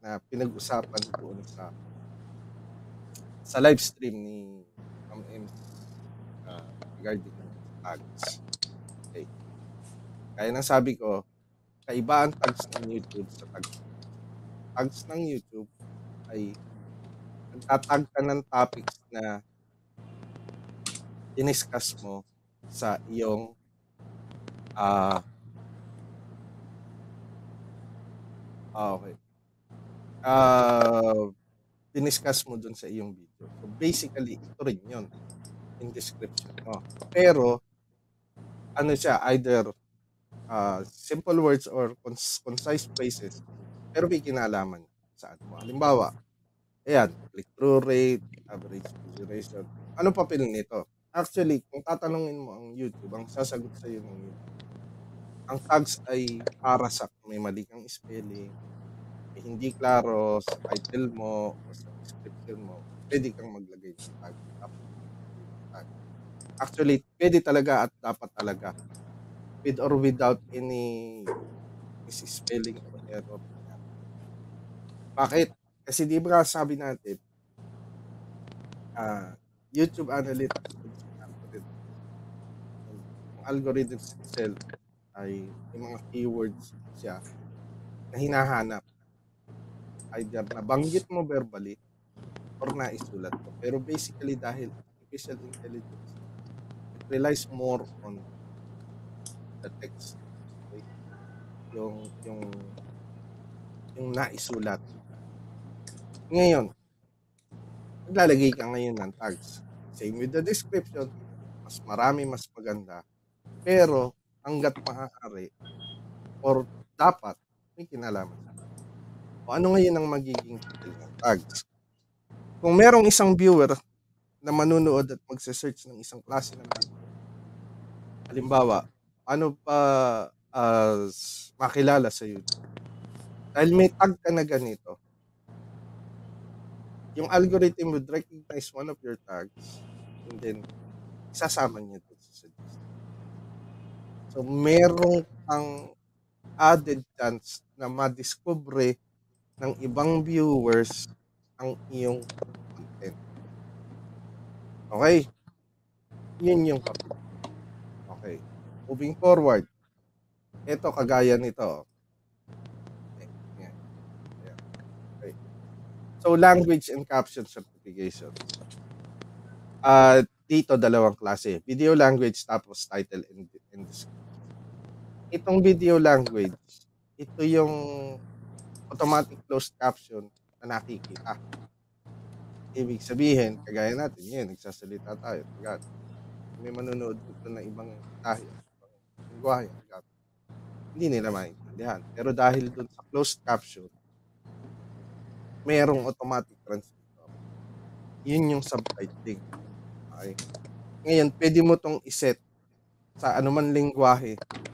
na pinag-usapan doon sa sa live stream ni Ma'am MC, ah, regarding tags. Okey. Gaya ng sabi ko, kaiba ang tags ng YouTube sa tags tags ng YouTube ay nagta-tag ka ng topics na diniscuss mo sa iyong, ah Ah, okey. Ah, diniscuss mo dun sa iyong video. So, basically ito rin yun, yung description mo. Pero ano siya, either, ah, simple words or concise phrases, pero may kinalaman sa ano. Halimbawa, ayan, click-through rate, average duration. Anong papel nito? Actually, kung tatanungin mo ang YouTube, ang sasagot sa'yo ng YouTube, ang tags ay para sa kung may mali kang spelling, may hindi klaro sa title mo o sa description mo, puwede kang maglagay ng tag. Actually, puwede talaga at dapat talaga, with or without any misspelling or error. Bakit? Kasi 'di ba sabi natin ah, YouTube analytics algorithms itself ay may mga keywords siya na hinahanap. Either nabanggit mo verbally or naisulat mo. Pero basically dahil artificial intelligence, it relies more on the text. Okay? Yung yung yung naisulat. Ngayon, maglalagay ka ngayon ng tags. Same with the description, mas marami, mas maganda. Pero hangga't maaari or dapat may kinalaman. O ano ngayon ang magiging title tags? Kung merong isang viewer na manonood at magse-search ng isang klase ng video, halimbawa, ano pa as makilala sa YouTube? Dahil may tag ka na ganito, yung algorithm would recognize one of your tags and then isasama niya dun sa suggestion. So, merong kang added chance na madiskubre ng ibang viewers ang iyong content. Okey? Yun yung papel. Okey. Moving forward, eto kagaya nito. Okey. So, language and caption certifications. Ah, dito dalawang klase, video language tapos title and and description. Itong video language, ito yung automatic closed caption na nakikita. Ibig sabihin, kagaya natin ngayon nagsasalita tayo Tagalog. May manonood dito na ibang lahi, ibang lengguwahe, Tagalog. Hindi nila maintindihan. Pero dahil dun sa closed caption, merong automatic translator. Yun yung subtitling. Okey. Ngayon puwede mo 'tong i-set sa anuman lengguwahe mo.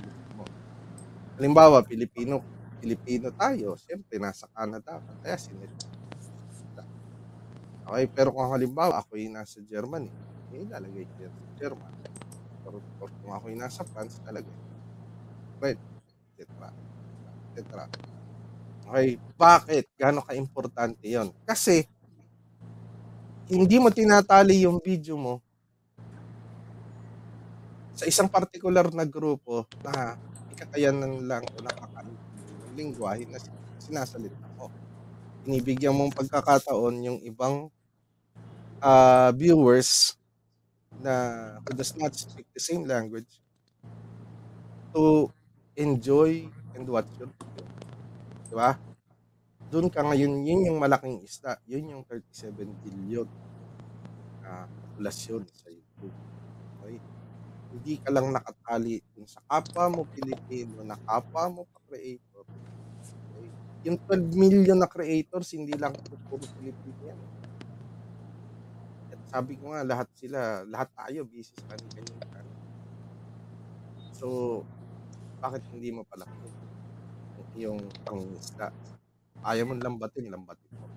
Halimbawa Pilipino Pilipino tayo, siyempre nasa Canada ka kaya sinet Okey, pero kung halimbawa ako'y nasa Germany, eh, ilalagay ko sa German. Or or kung ako'y nasa France, ilalagay cetera, et cetera. Okey, bakit? Gaano kaimportante yun? Kasi hindi mo tinatali yung video mo sa isang partikular na grupo na ikakayanan lang o nakakaintindi ng lengguwahe na sinasalita mo. Binibigyan mong pagkakataon yung ibang, ah, viewers na who does not speak the same language to enjoy and watch your video. 'Di ba? Dun ka ngayon yun yung malaking isda, yun yung 37 billion na populasyon sa YouTube? Hindi ka lang nakatali dun sa kapwa mo Pilipino, na kapwa mo ka-creator, okey? Yung 12 million na creators hindi lang puro Pilipino yan. At sabi ko nga lahat sila lahat tayo busy sa channel. So, bakit hindi mo palaki yung iyong pangingisda? Ayaw mong lambatin, lambatin mo.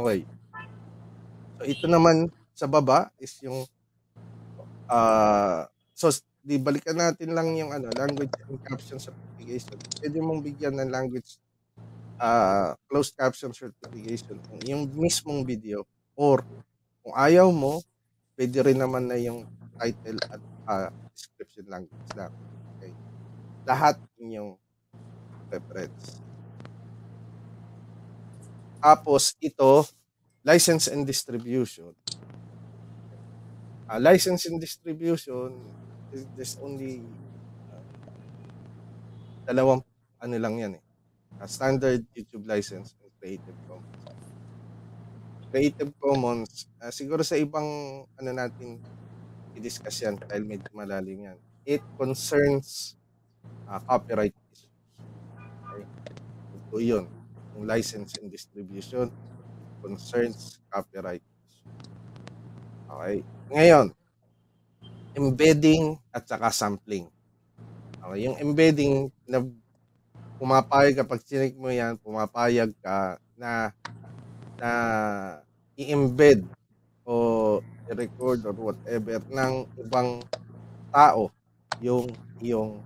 Okey. So, ito naman sa baba is yung, ah, so di balikan natin lang yung ano, language and caption certification. Puwede mong bigyan ng language, ah, closed caption certification yung mismong video or kung ayaw mo, puwede rin naman na yung title at, ah, description language lang, okey. Lahat inyong preference. Tapos ito, license and distribution. Ah, license and distribution is there's only, ah dalawang ano lang yan, eh, ah, standard YouTube license and Creative Commons. Creative Commons, ah, siguro sa ibang ano natin i-discuss yan dahil medyo malalim yan. It concerns, ah, copyright issues. Okey. Ito yun, yung license and distribution concerns copyright issue. Okey. Ngayon, embedding at saka sampling. Okey, yung embedding na pumapayag ka 'pag chineck mo yan, pumapayag ka na na i-embed o i-record or whatever ng ibang tao yung iyong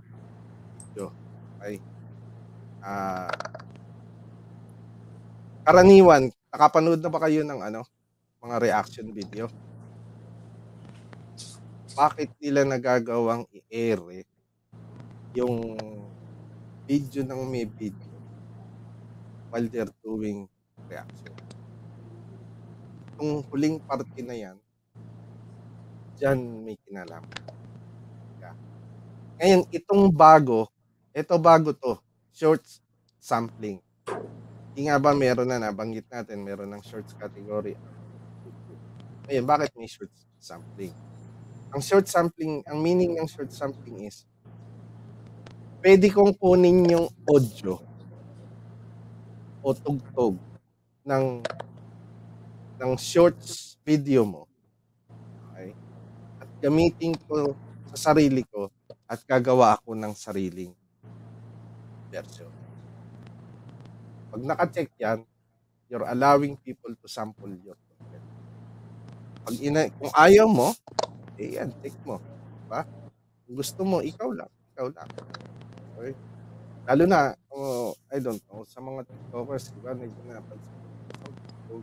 video, okey. Ah karaniwan, nakapanood na ba kayo ng ano, mga reaction video? Bakit nila nagagawang i-ere yung video ng may video while they're doing reaction? Yung huling parte na yan diyan may kinalaman. Yeah. Ngayon itong bago, ito bago 'to, shorts sampling. Di nga ba meron na, nabanggit natin meron ng shorts category. Ngayon bakit may shorts sampling? Ang short sampling ang meaning ng short sampling is puwede kong kunin yung audio o tugtog ng ng shorts video mo, okey, at gamitin ko sa sarili ko at gagawa ako ng sariling version. 'Pag naka-check yan, you're allowing people to sample your content. 'Pag ina kung ayaw mo, eh, yan check mo, 'di ba? Kung gusto mo ikaw lang, ikaw lang. Okey. Lalo na kung I don't know sa mga tiktokers 'di ba medyo napansin ko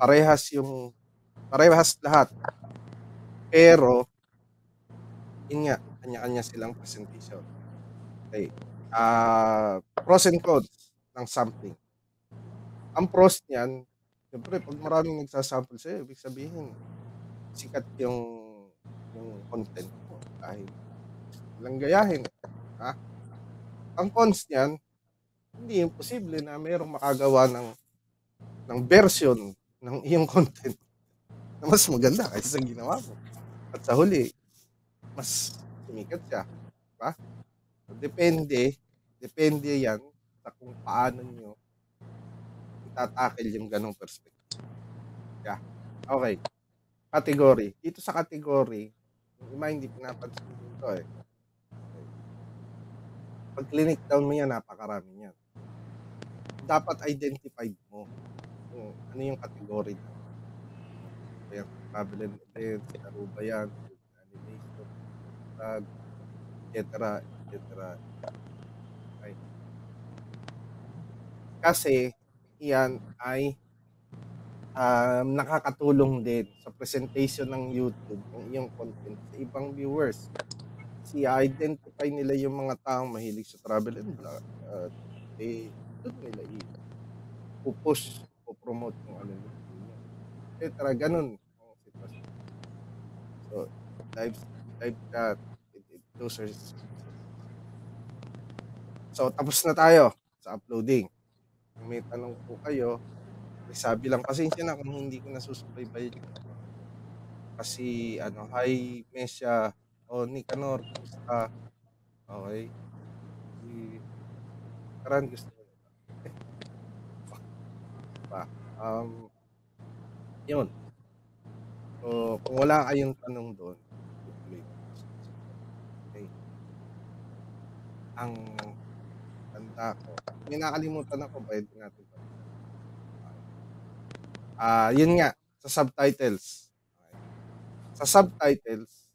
parehas yung parehas lahat. Pero yun nga, kanya-kanya silang presentation. Okey. Ah, pros and cons ng sampling. Ang pros niyan, siyempre 'pag maraming nagsa-sample sa'yo ibig sabihin sikat yung yung content mo kahit walang gayahin, ha? Ang cons niyan, hindi imposible na merong makagawa ng ng version ng iyong content na mas maganda kaysa sa ginawa mo. At sa huli, mas sumikat siya, 'di ba? Depende, depende yan sa kung paano niyo ita-tackle yung gano'ng perspective. Yeah, okey. Category, dito sa category, yung iba hindi pinapansin dito, eh. 'Pag clinick down mo yan napakarami niyan. Dapat identified mo kung ano yung category na yan, travel and events, laro ba yan, animation, vlog, et cetera, et cetera. Okey. Kasi yan ay, um, nakakatulong din sa presentation ng YouTube ng iyong content sa ibang viewers. Kasi i-identify nila yung mga taong mahilig sa travel and vlog at, eh, dun nila ipu-push, po-promote yung ano nila, et cetera, gano'n ang sitwasyon. So, live live chat, those are So, tapos na tayo sa uploading. Kung may tanong po kayo, sabi lang pasensya na kung hindi ko nasusubaybayan. Kasi ano, hi Mesya o oh, Nicanor, basta okay. Si Karan gusto ko. pa. um, yun. So, kung wala kayong tanong doon, okay. ang tanda ko, may nakalimutan ako, pwede natin. Ah, yun nga, sa subtitles. Okay. Sa subtitles,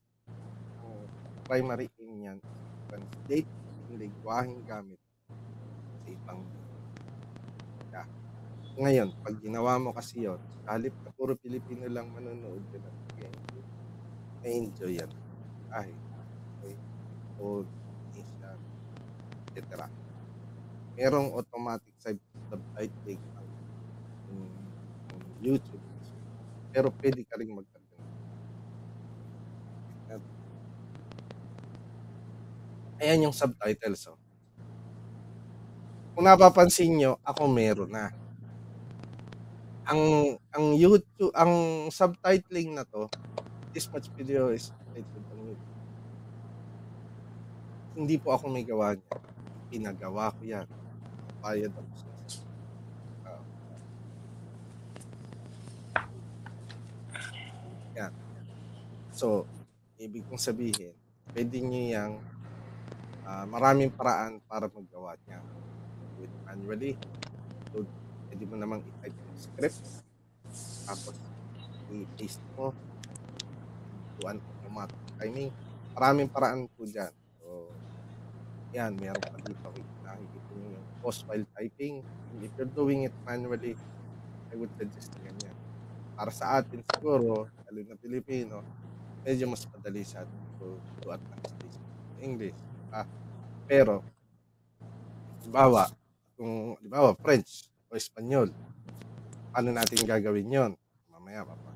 ang primary aim niyan, translate yung lingwaheng gamit sa ibang yeah. Ngayon, pag ginawa mo kasi yun, halip na puro Pilipino lang manonood ng game, na-enjoy yan. Kahit, okay, o, Asian, etc. Merong automatic sub- subtitling ang ang YouTube. Pero pwede ka rin magtagdag. Ayan yung subtitles. Oh. Kung napapansin nyo, ako meron na. Ang ang YouTube, ang subtitling na to, this much video is uploaded on YouTube. Hindi po ako may gawa niya. Pinagawa ko yan. Bayad ako sa uh, yan. So, ibig kong sabihin, pwede nyo yung ah, maraming paraan para maggawa niya. It manually. So, pwede mo namang i-type yung script. Tapos, i-paste mo to an automatic timing. Maraming paraan po dyan. Yan, meron pa dito. Nakikita nyo yung post file typing. And if you're doing it manually, I would suggest ganyan. Para sa atin siguro, lalo na Pilipino, medyo mas madali sa atin to, to at translation English. Ah, pero, halimbawa, kung halimbawa French o Espanyol, paano natin gagawin yon? Mamaya, papa.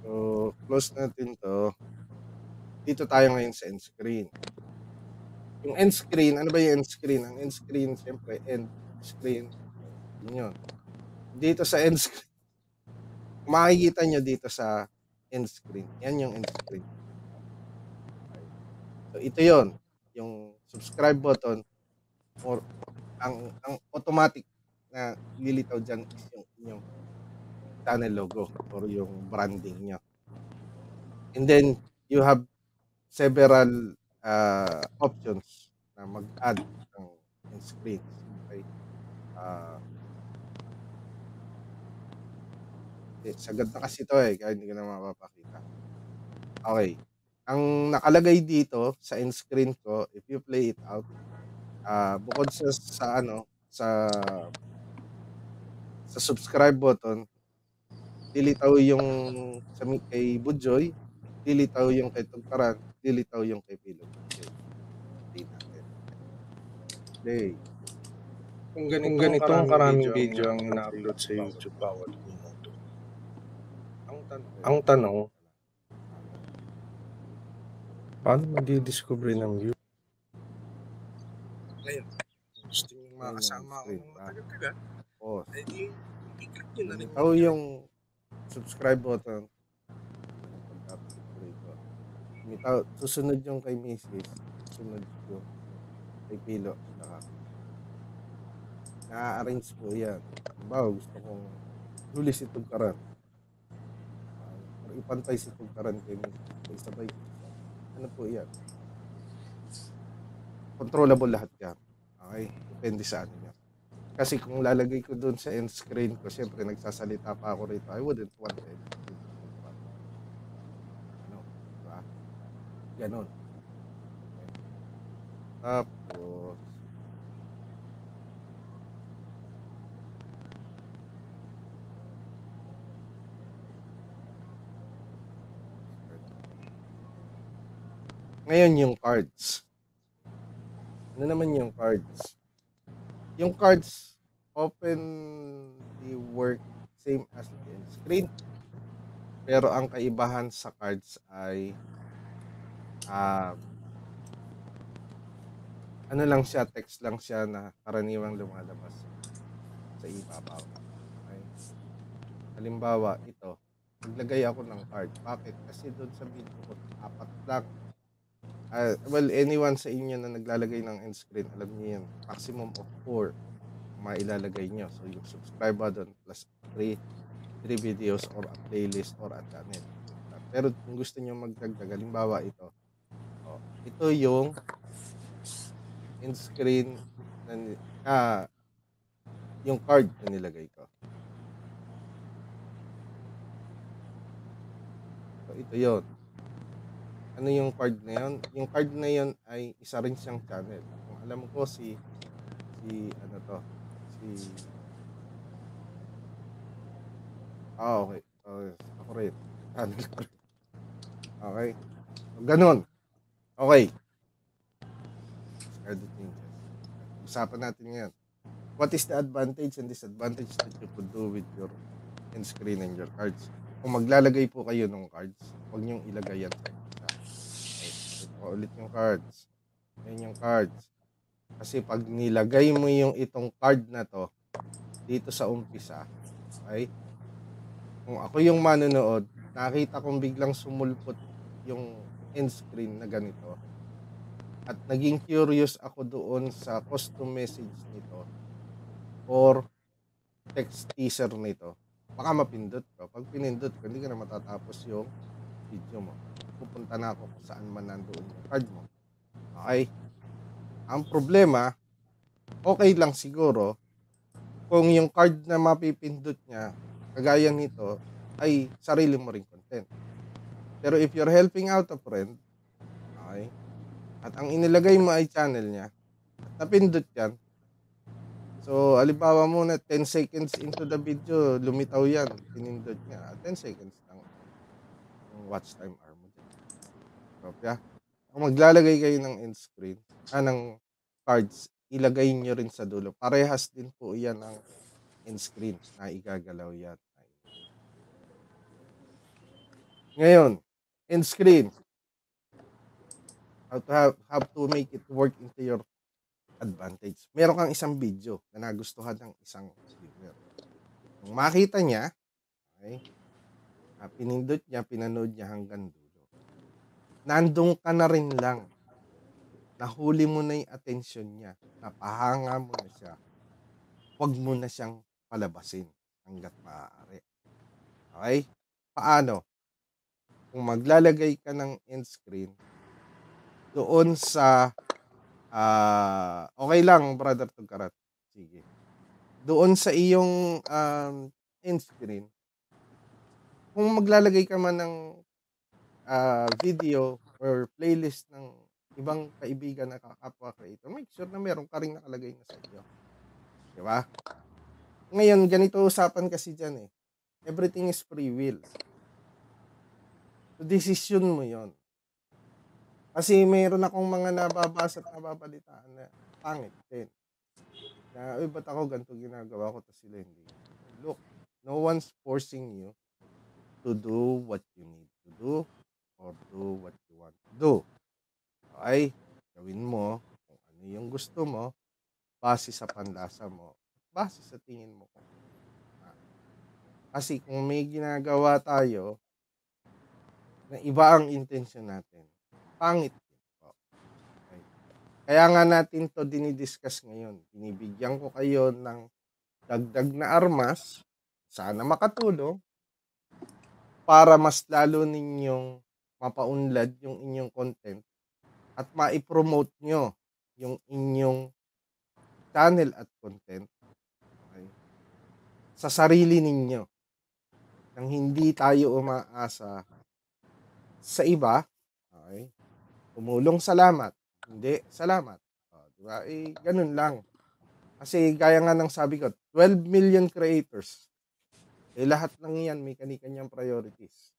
So, close natin to. Dito tayo ngayon sa end screen. Yung end screen, ano ba yung end screen? Ang end screen, siyempre, end screen. Yun yun. Dito sa end screen, makikita nyo dito sa end screen. Yan yung end screen. So, ito yon Yung subscribe button or ang ang automatic na lilitaw dyan is yung inyong channel logo or yung branding nyo. And then, you have several uh, options na mag-add ng screen. Okay? Uh, eh, sagad na kasi ito eh, kaya hindi ko na mapapakita. Okay. Ang nakalagay dito sa end screen ko, if you play it out, uh, bukod sa, sa ano, sa sa subscribe button, lilitaw yung sa kay Budjoy, lilitaw yung kay Tugtaran, lilitaw yung kay Pilo. Okay. Play natin. Play. Kung Kung ganito, ganitong karaming video video ang ang ina-upload sa YouTube bawat minuto. Ang tanong, Ang tanong, paano madidiscover ng view? Ngayon, Gusto nyo makasama ako Screen ng ba? matagal-tagal? oh, Eh di, i-click nyo na rin. lilitaw yung subscribe button. Ko. Lilitaw, susunod yung kay Mrs. Susunod yung kay Pilo. Saka, na-arrange po yan. Ba, gusto kong huli si Tugkaran. Uh, ipantay si Tugkaran kay Mrs. Sabay. Ano po yan? Controllable lahat yan. Okay? Depende sa ano yan. Kasi kung lalagay ko doon sa end screen ko, siyempre nagsasalita pa ako rito. I wouldn't want it. Ano? Diba? Ganon. Tapos, ngayon yung cards. Ano naman yung cards? Yung cards openly work same as the screen. Pero ang kaibahan sa cards ay ah, ano lang siya, text lang siya na karaniwang lumalabas sa ibabaw. Okay? Halimbawa, ito, naglagay ako ng card. Bakit? Kasi doon sa video ko, apat lang. Ah, well, anyone sa inyo na naglalagay ng end screen, alam niyo yan, maximum of 4 mailalagay nyo. So, yung subscribe button plus 3, 3 videos or a playlist or a channel. Pero kung gusto nyo magdagdag, halimbawa ito, ito yung end screen na ah, yung card na nilagay ko. So, ito yon. Ano yung card na yun? Yung card na yun ay isa rin siyang channel. Kung alam ko si si ano to, si Ah, okay. So, ako rin. Channel. Okay. So, ganun. Okay. Changes. Usapan natin ngayon. What is the advantage and disadvantage that you could do with your end screen and your cards? Kung maglalagay po kayo ng cards, huwag niyong ilagay yan sa isa. Okay. Ulit yung cards. Yan yung cards. Kasi pag nilagay mo yung itong card na to dito sa umpisa, okay? Kung ako yung manonood, nakita kong biglang sumulpot yung end screen na ganito. At naging curious ako doon sa custom message nito or text teaser nito. Baka mapindot ko. Pag pinindot ko, hindi ka na matatapos yung video mo. Pupunta na ako kung saan man nandoon yung card mo. Okay? Ang problema, okay lang siguro kung yung card na mapipindot niya, kagaya nito, ay sarili mo ring content. Pero if you're helping out a friend, okay, at ang inilagay mo ay channel niya, napindot yan, so alibawa mo na 10 seconds into the video, lumitaw yan, pinindot niya, 10 seconds lang watch time hour mo. Kopya. Kung maglalagay kayo ng end screen, ah, ng cards, ilagay nyo rin sa dulo. Parehas din po yan ang end screen na igagalaw yan. Ngayon, end screen. How to have, how to make it work into your advantage. Meron kang isang video na nagustuhan ng isang viewer. Kung makita niya, okay, pinindot niya, pinanood niya hanggang dulo. Nandun ka na rin lang. Nahuli mo na yung attention niya. Napahanga mo na siya. Huwag mo na siyang palabasin hanggat maaari. Okay? Paano? Kung maglalagay ka ng end screen, doon sa ah okay lang, brother Tugkarat. Sige. Doon sa iyong um, end screen, kung maglalagay ka man ng ah, video or playlist ng ibang kaibigan na kapwa creator, make sure na meron ka rin nakalagay na sa iyo. Di ba? Ngayon, ganito usapan kasi dyan eh. Everything is free will. So, decision mo yon. Kasi mayroon akong mga nababasa at nababalitaan na pangit din. Na, uy, ba't ako ganito ginagawa ko tapos sila hindi? Look, no one's forcing you to do what you need to do or do what you want to do. Okay? Gawin mo kung ano yung gusto mo base sa panlasa mo, base sa tingin mo. Ah. Kasi kung may ginagawa tayo na iba ang intention natin, pangit. Okay. Kaya nga natin to dinidiscuss ngayon. Binibigyan ko kayo ng dagdag na armas, sana makatulong, para mas lalo ninyong mapaunlad yung inyong content at maipromote nyo yung inyong channel at content okay, sa sarili ninyo nang hindi tayo umaasa sa iba okay, tumulong salamat hindi salamat o, diba? eh, ganun lang kasi gaya nga ng sabi ko 12 million creators eh lahat ng yan may kani-kanyang priorities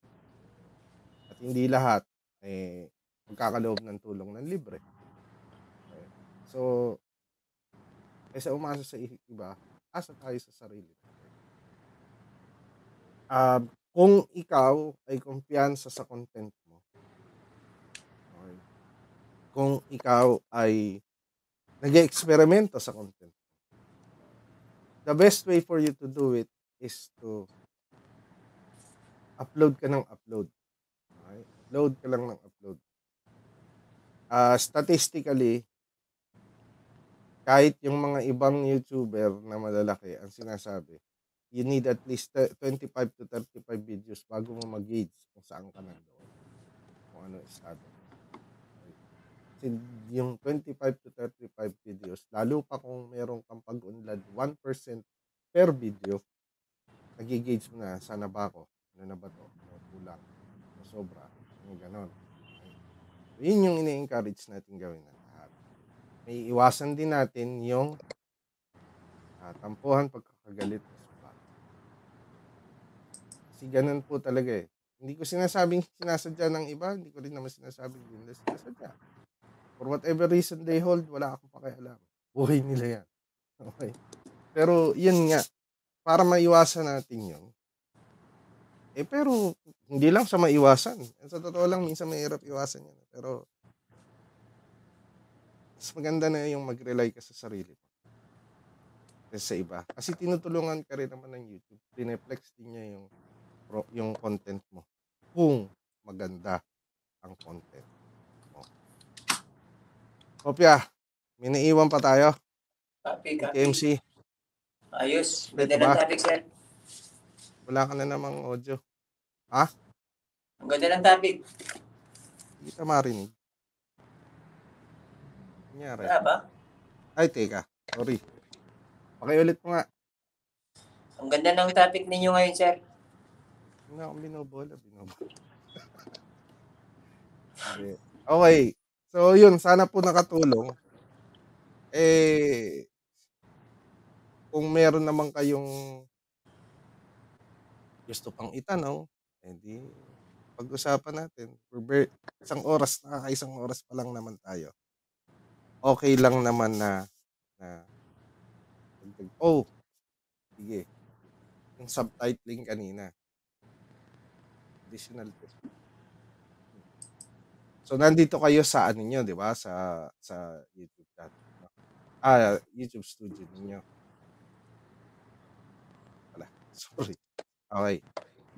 at hindi lahat eh magkakaloob ng tulong ng libre okay. so kaysa umasa sa iba, asa tayo sa sarili. Uh, kung ikaw ay kumpiyansa sa content mo, okay, kung ikaw ay nag-eksperimento sa content, the best way for you to do it is to upload ka ng upload. Okay? Upload ka lang ng upload. Uh, statistically, kahit yung mga ibang YouTuber na malalaki ang sinasabi, you need at least 25 to 35 videos bago mo mag-gauge kung saan ka nandoon. Kung ano estado. Kasi yung 25 to 35 videos, lalo pa kung meron kang pag-unlad 1% per video, nagi-gauge mo na, sana ba ako? Ano na ba to? Ano kulang? Ano sobra? Ano ganon. Okay. Yun yung ini-encourage natin gawin na lahat. May iwasan din natin yung ah, tampuhan, pagkakagalit. Kasi ganun po talaga eh. Hindi ko sinasabing sinasadya ng iba, hindi ko rin naman sinasabing din na sinasadya. For whatever reason they hold, wala akong pakialam. Buhay nila yan. Okay. Pero yun nga, para maiwasan natin yun, eh pero hindi lang sa maiwasan. Sa totoo lang, minsan mahirap iwasan yan. Pero mas maganda na yung mag-rely ka sa sarili mo. Kaysa sa iba. Kasi tinutulungan ka rin naman ng YouTube. Pineflex din niya yung pro- yung content mo. Kung maganda ang content mo. Kopya, may naiwan pa tayo. Copy, copy. TMC, Ayos. Pwede Ganda ng topic, sir. wala ka na namang audio. Ang ganda ng topic. Hindi kita marinig. Nangyari. Wala ba? Ay, teka. Sorry. Pakiulit mo nga. Ang ganda ng topic ninyo ngayon, sir. Na akong binobola. Binobola. Okay. So, yun. Sana po nakatulong. Eh, kung meron naman kayong gusto pang itanong, edi pag-usapan natin. We're isang oras, nakakaisang oras pa lang naman tayo. Okay lang naman na, na oh, sige. Yung subtitling kanina. Additional tip. So, nandito kayo sa ano nyo, di ba? Sa, sa YouTube channel. Ah, YouTube studio ninyo. Wala. Sorry. Okay.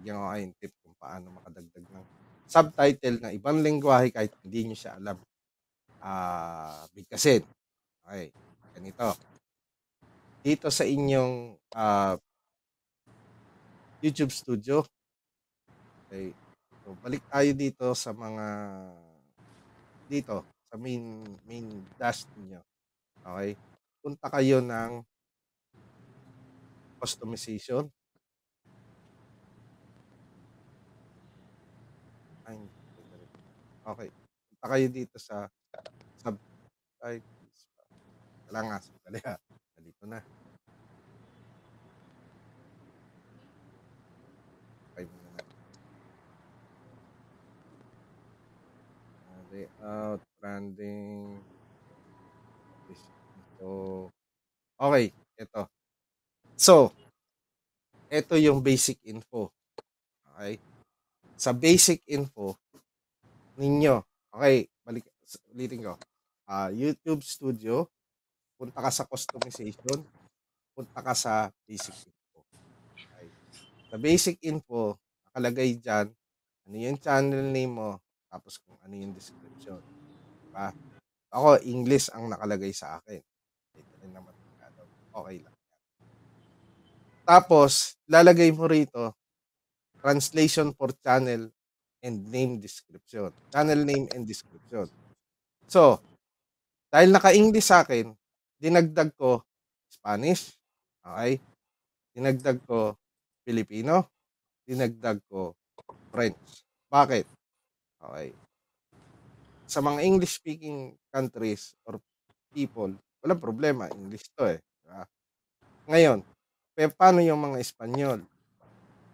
Bigyan ko kayo tip kung paano makadagdag ng subtitle na ibang lengguwahe kahit hindi nyo siya alam. Ah, bigkasin. Okay. Ganito. Dito sa inyong ah, YouTube studio. Okay. So, balik tayo dito sa mga dito sa main main dash niyo. Okay? Punta kayo ng customization. Okay. Punta kayo dito sa subtitles. Wala nga. Sandali ha. Dito na. Okay muna natin. Ah, Layout, branding. Ito. Okay. Ito. So, ito yung basic info. Okay? Sa basic info ninyo. Okay, balik ulitin ko. Ah, YouTube Studio, punta ka sa customization, punta ka sa basic info. Okay. Sa basic info, nakalagay dyan, ano yung channel name mo, tapos kung ano yung description. Diba? Ako, English ang nakalagay sa akin. Ito rin naman. Okay lang. Tapos, lalagay mo rito, translation for channel and name description. Channel name and description. So, dahil naka-English sa akin, dinagdag ko Spanish. Okay? Dinagdag ko Filipino. Dinagdag ko French. Bakit? Okay. Sa mga English-speaking countries or people, walang problema. English to eh. Diba? Ngayon, pe, paano yung mga Espanyol?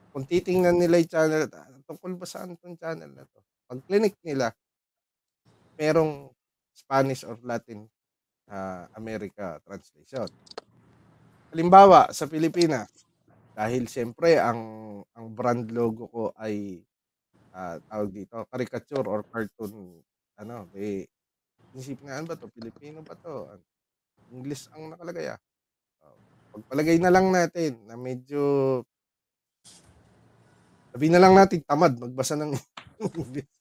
Kung titingnan nila yung channel, tungkol ba saan itong channel na to? Pag clinic nila, merong Spanish or Latin ah, America translation. Halimbawa, sa Pilipinas, dahil siyempre ang ang brand logo ko ay ah, tawag dito, caricature or cartoon ano, isip nga ano ba to, Pilipino ba to? English ang nakalagay ah. Oh, Pagpalagay na lang natin na medyo sabihin na lang natin tamad magbasa ng English.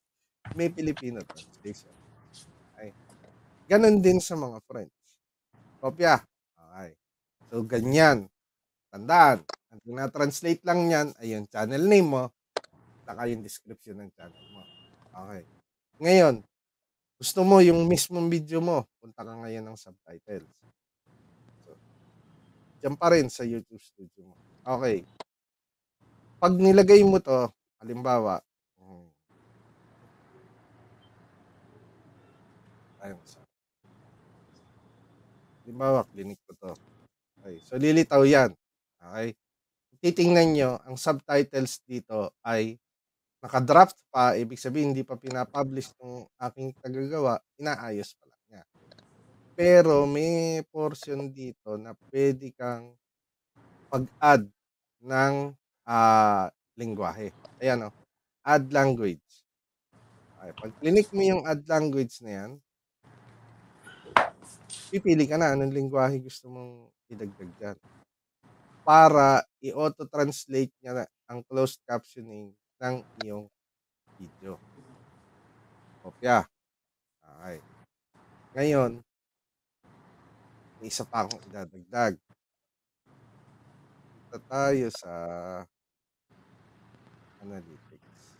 May Filipino translation. Okay. Ganon din sa mga French. Kopya. Okay. So, ganyan. Tandaan. Ang tina-translate lang yan ay yung channel name mo saka yung description ng channel mo. Okay. Ngayon, Gusto mo yung mismong video mo, punta ka ngayon ng subtitles. So, diyan pa rin sa YouTube Studio mo. Okay. Pag nilagay mo 'to, halimbawa, hmm. Ayun sa Halimbawa, klinik ko 'to. Okey, so lilitaw 'yan, okey? Titingnan niyo ang subtitles dito ay naka-draft pa, ibig sabihin hindi pa pina-publish nung aking taga-gawa, inaayos pa lang niya. Pero may portion dito na puwede kang mag-add ng, ah, lengguwahe. Ayan, oh, add language. Okey, 'pag klinik mo yung add language na 'yan pipili ka na anong lengguwahe gusto mong idagdag diyan. Para i-auto translate niya ang closed captioning ng iyong video. Kopya. Okey. Ngayon may isa pa akong idadagdag. Punta tayo sa analytics.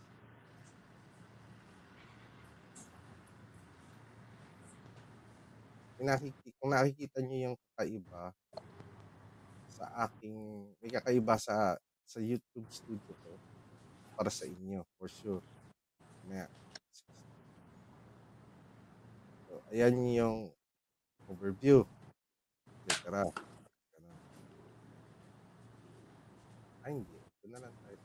Kung nakiki kung nakikita niyo yung kakaiba sa aking may kakaiba sa sa YouTube Studio ko para sa inyo, for sure. Mamaya So, ayan yung overview. Gano'n. Ay hindi, dun na lang tayo.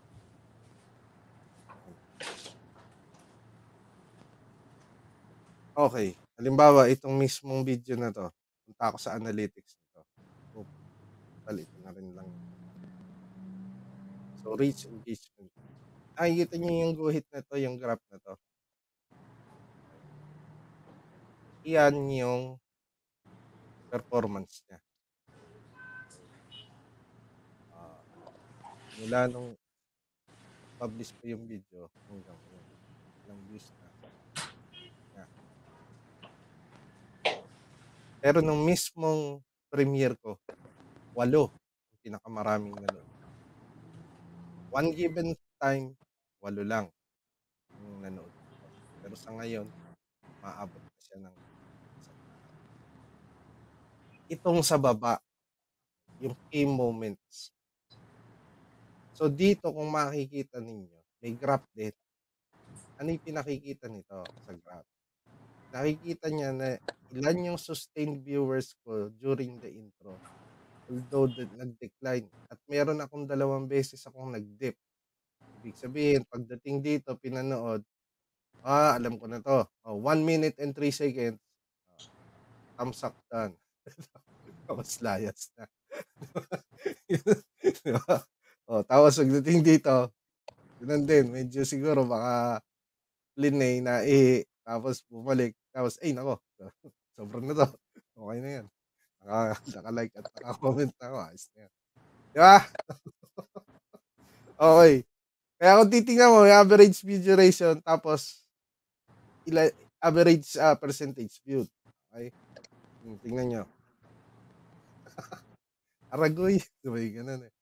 Okey, halimbawa itong mismong video na 'to, punta ako sa analytics nito. Oop, tal ito na rin lang. So, reach engagement. Nakikita niyo yung guhit na 'to, yung graph na 'to? Iyan yung performance niya. Ah, mula nung publish ko yung video hanggang ngayon, ilang views na. Yan. Pero nung mismong premiere ko, 8 yung pinakamaraming nanood. One given time, 8 lang yung nanood. Pero sa ngayon, umaabot na siya ng. Itong sa baba, yung key moments. So, dito kung makikita ninyo, may graph din. Ano yung pinakikita nito sa graph? Nakikita niya na ilan yung sustained viewers ko during the intro. Although nag-decline at meron akong dalawang beses akong nag-dip. Ibig sabihin pagdating dito pinanood, ah, alam ko na 'to, oh, 1 minute and 3 seconds, oh, thumbs up done. Tapos layas na. 'Di ba? Oh, tapos pagdating dito, gano'n din, medyo siguro baka plinay, naihi, tapos bumalik, tapos, ay naku, sobra na 'to, okey na 'yan. Naka naka-like at naka-comment na ako, ayos na 'yan. 'Di ba? Okey. Kaya kung titingnan mo yung average view duration tapos ila average, ah, percentage viewed, okey? Hmm, tingnan niyo. Aragoy, sabay gano'n, eh.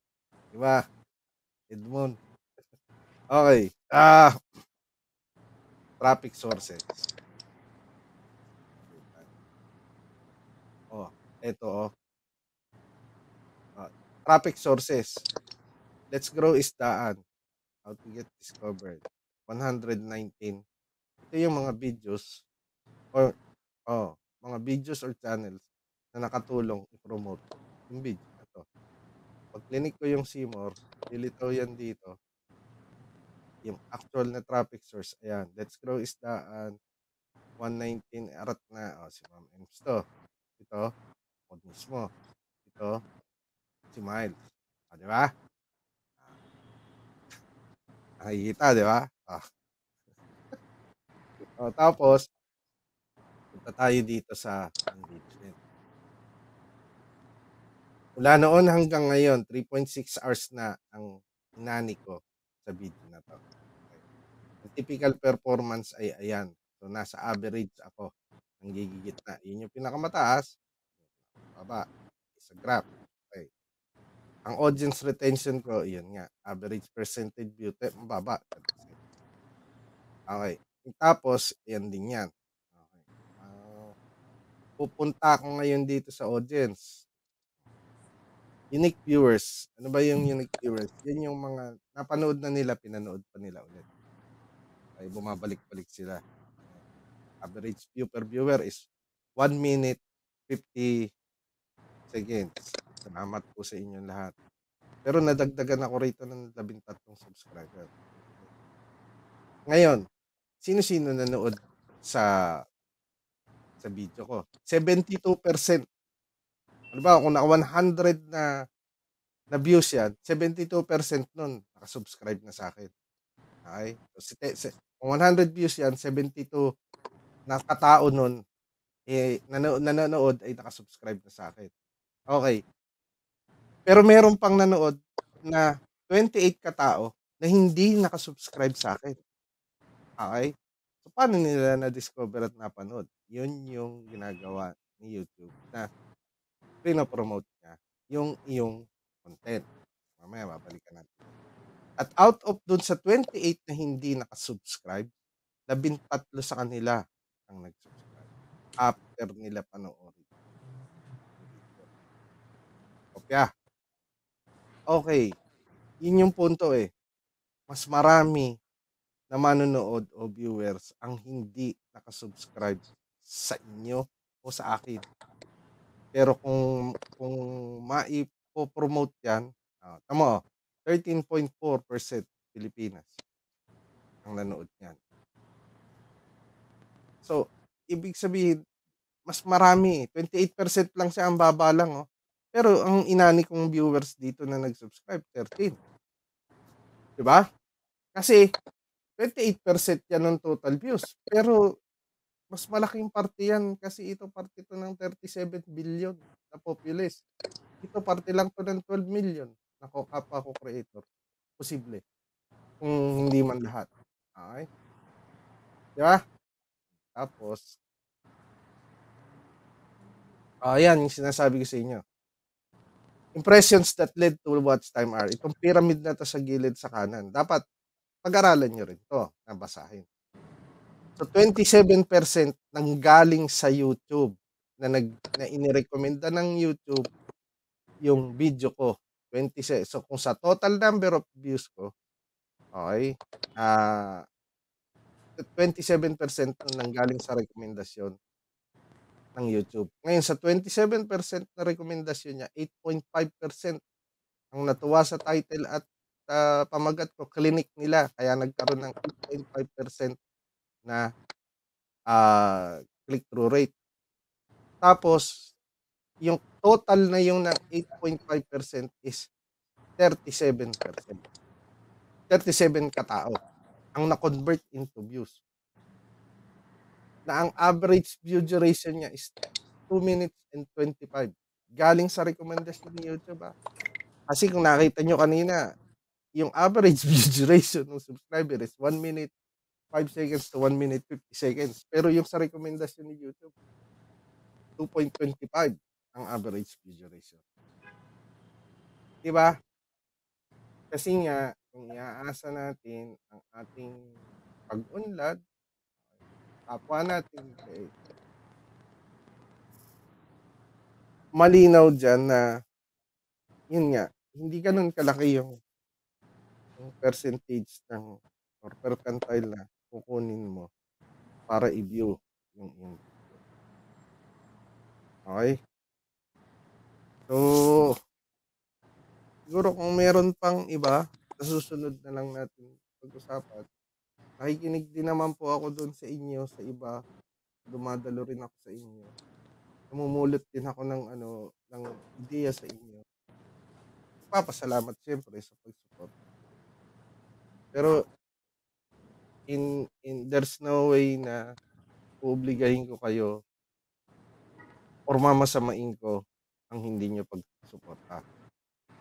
'Di ba? Edmond. Okey, ah traffic sources. Oh, eto, oh. Ah, traffic sources. Let's Grow Isdaan, How to Get Discovered, 119. Ito yung mga videos or oh, mga videos or channels na nakatulong i-promote yung video na 'to. 'Pag klinik ko yung see more, lilitaw yan dito. Yung actual na traffic source, ayan, Let's Grow Isdaan, 119 arat na, oh, si Ma'am Ems 'to. Ito, ako mismo. Ito, si Miles, oh, 'di ba? Nakikita, 'di ba? Oh. Oh, tapos punta tayo dito sa engagement. Mula noon hanggang ngayon, 3.6 hours na ang inani ko sa video na 'to. Ang typical performance ay ayan. So, nasa average ako, nanggigigit na. Yun yung pinakamataas, baba, sa graph. Ang audience retention ko, iyon nga, average percentage view, te mababa, 10%. Okey, tapos ayan din yan, okey. pupunta ako ngayon dito sa audience. Unique viewers. Ano ba yung unique viewers? Yun yung mga napanood na nila, pinanood pa nila ulit. Ay bumabalik-balik sila. Average view per viewer is 1 minute 50 seconds. Salamat po sa inyong lahat. Pero nadagdagan ako rito ng 13 subscriber. Ngayon, sino-sino nanood sa sa video ko? 72%. Ano ba, kung naka 100 na na views yan, 72% nun nakasubscribe na sa akin. Okay? So, si, kung 100 views yan, 72 na katao nun, eh, nanood, nanonood ay nakasubscribe na sa akin. Okay. Pero meron pang nanood na 28 katao na hindi nakasubscribe sa akin. Okay? So, paano nila na-discover at napanood? Yun yung ginagawa ni YouTube na pinopromote niya yung iyong content. Mamaya babalikan natin. At out of dun sa 28 na hindi nakasubscribe, labintatlo sa kanila ang nag-subscribe after nila panoorin. Kopya. Okay. Yun yung punto eh. Mas marami na manonood o viewers ang hindi nakasubscribe sa inyo o sa akin. Pero kung kung maipo-promote yan, ah, tama 13.4% Pilipinas ang nanood niyan. So, ibig sabihin, mas marami. 28% lang siya ang baba lang. Oh. Pero ang inani kong viewers dito na nag-subscribe, 13. Diba? Kasi 28% yan ng total views. Pero mas malaking parte yan kasi ito parte ito ng 37 billion na populace. Ito parte lang to ng 12 million na kapwa ko creator. Posible. Kung hindi man lahat. Okay? Diba? Tapos, ayan yung sinasabi ko sa inyo. Impressions that led to watch time are. Itong pyramid na to sa gilid sa kanan. Dapat pag-aralan nyo rin to na basahin. So 27% nang galing sa YouTube na nag na inirekomenda ng YouTube yung video ko. 26. So kung sa total number of views ko, okay, ah 27% nun nang galing sa rekomendasyon ng YouTube. Ngayon sa 27% na rekomendasyon niya, 8.5% ang natuwa sa title at uh, pamagat ko clinic nila kaya nagkaroon ng 8.5% na uh, click-through rate. Tapos, yung total na yung ng 8.5% is 37%. 37 katao ang na-convert into views. Na ang average view duration niya is 2 minutes and 25. Galing sa recommendation ni YouTube. Ah. Kasi kung nakita nyo kanina, yung average view duration ng subscriber is 1 minute 5 seconds to 1 minute 50 seconds. Pero yung sa recommendation ni YouTube, 2.25 ang average view duration. Diba? Kasi nga, kung iaasa natin ang ating pag-unlad, kapwa natin, eh, malinaw dyan na, yun nga, hindi ganun kalaki yung, yung percentage ng or percentile na kukunin mo para i-view yung video. Okay? So, siguro kung meron pang iba, sa susunod na lang natin pag-usapan. Nakikinig din naman po ako doon sa inyo, sa iba. Dumadalo rin ako sa inyo. Namumulot din ako ng ano ng ideya sa inyo. Papasalamat siyempre sa pag-support. Pero in in there's no way na obligahin ko kayo or mamasamain ko ang hindi nyo pagsuporta.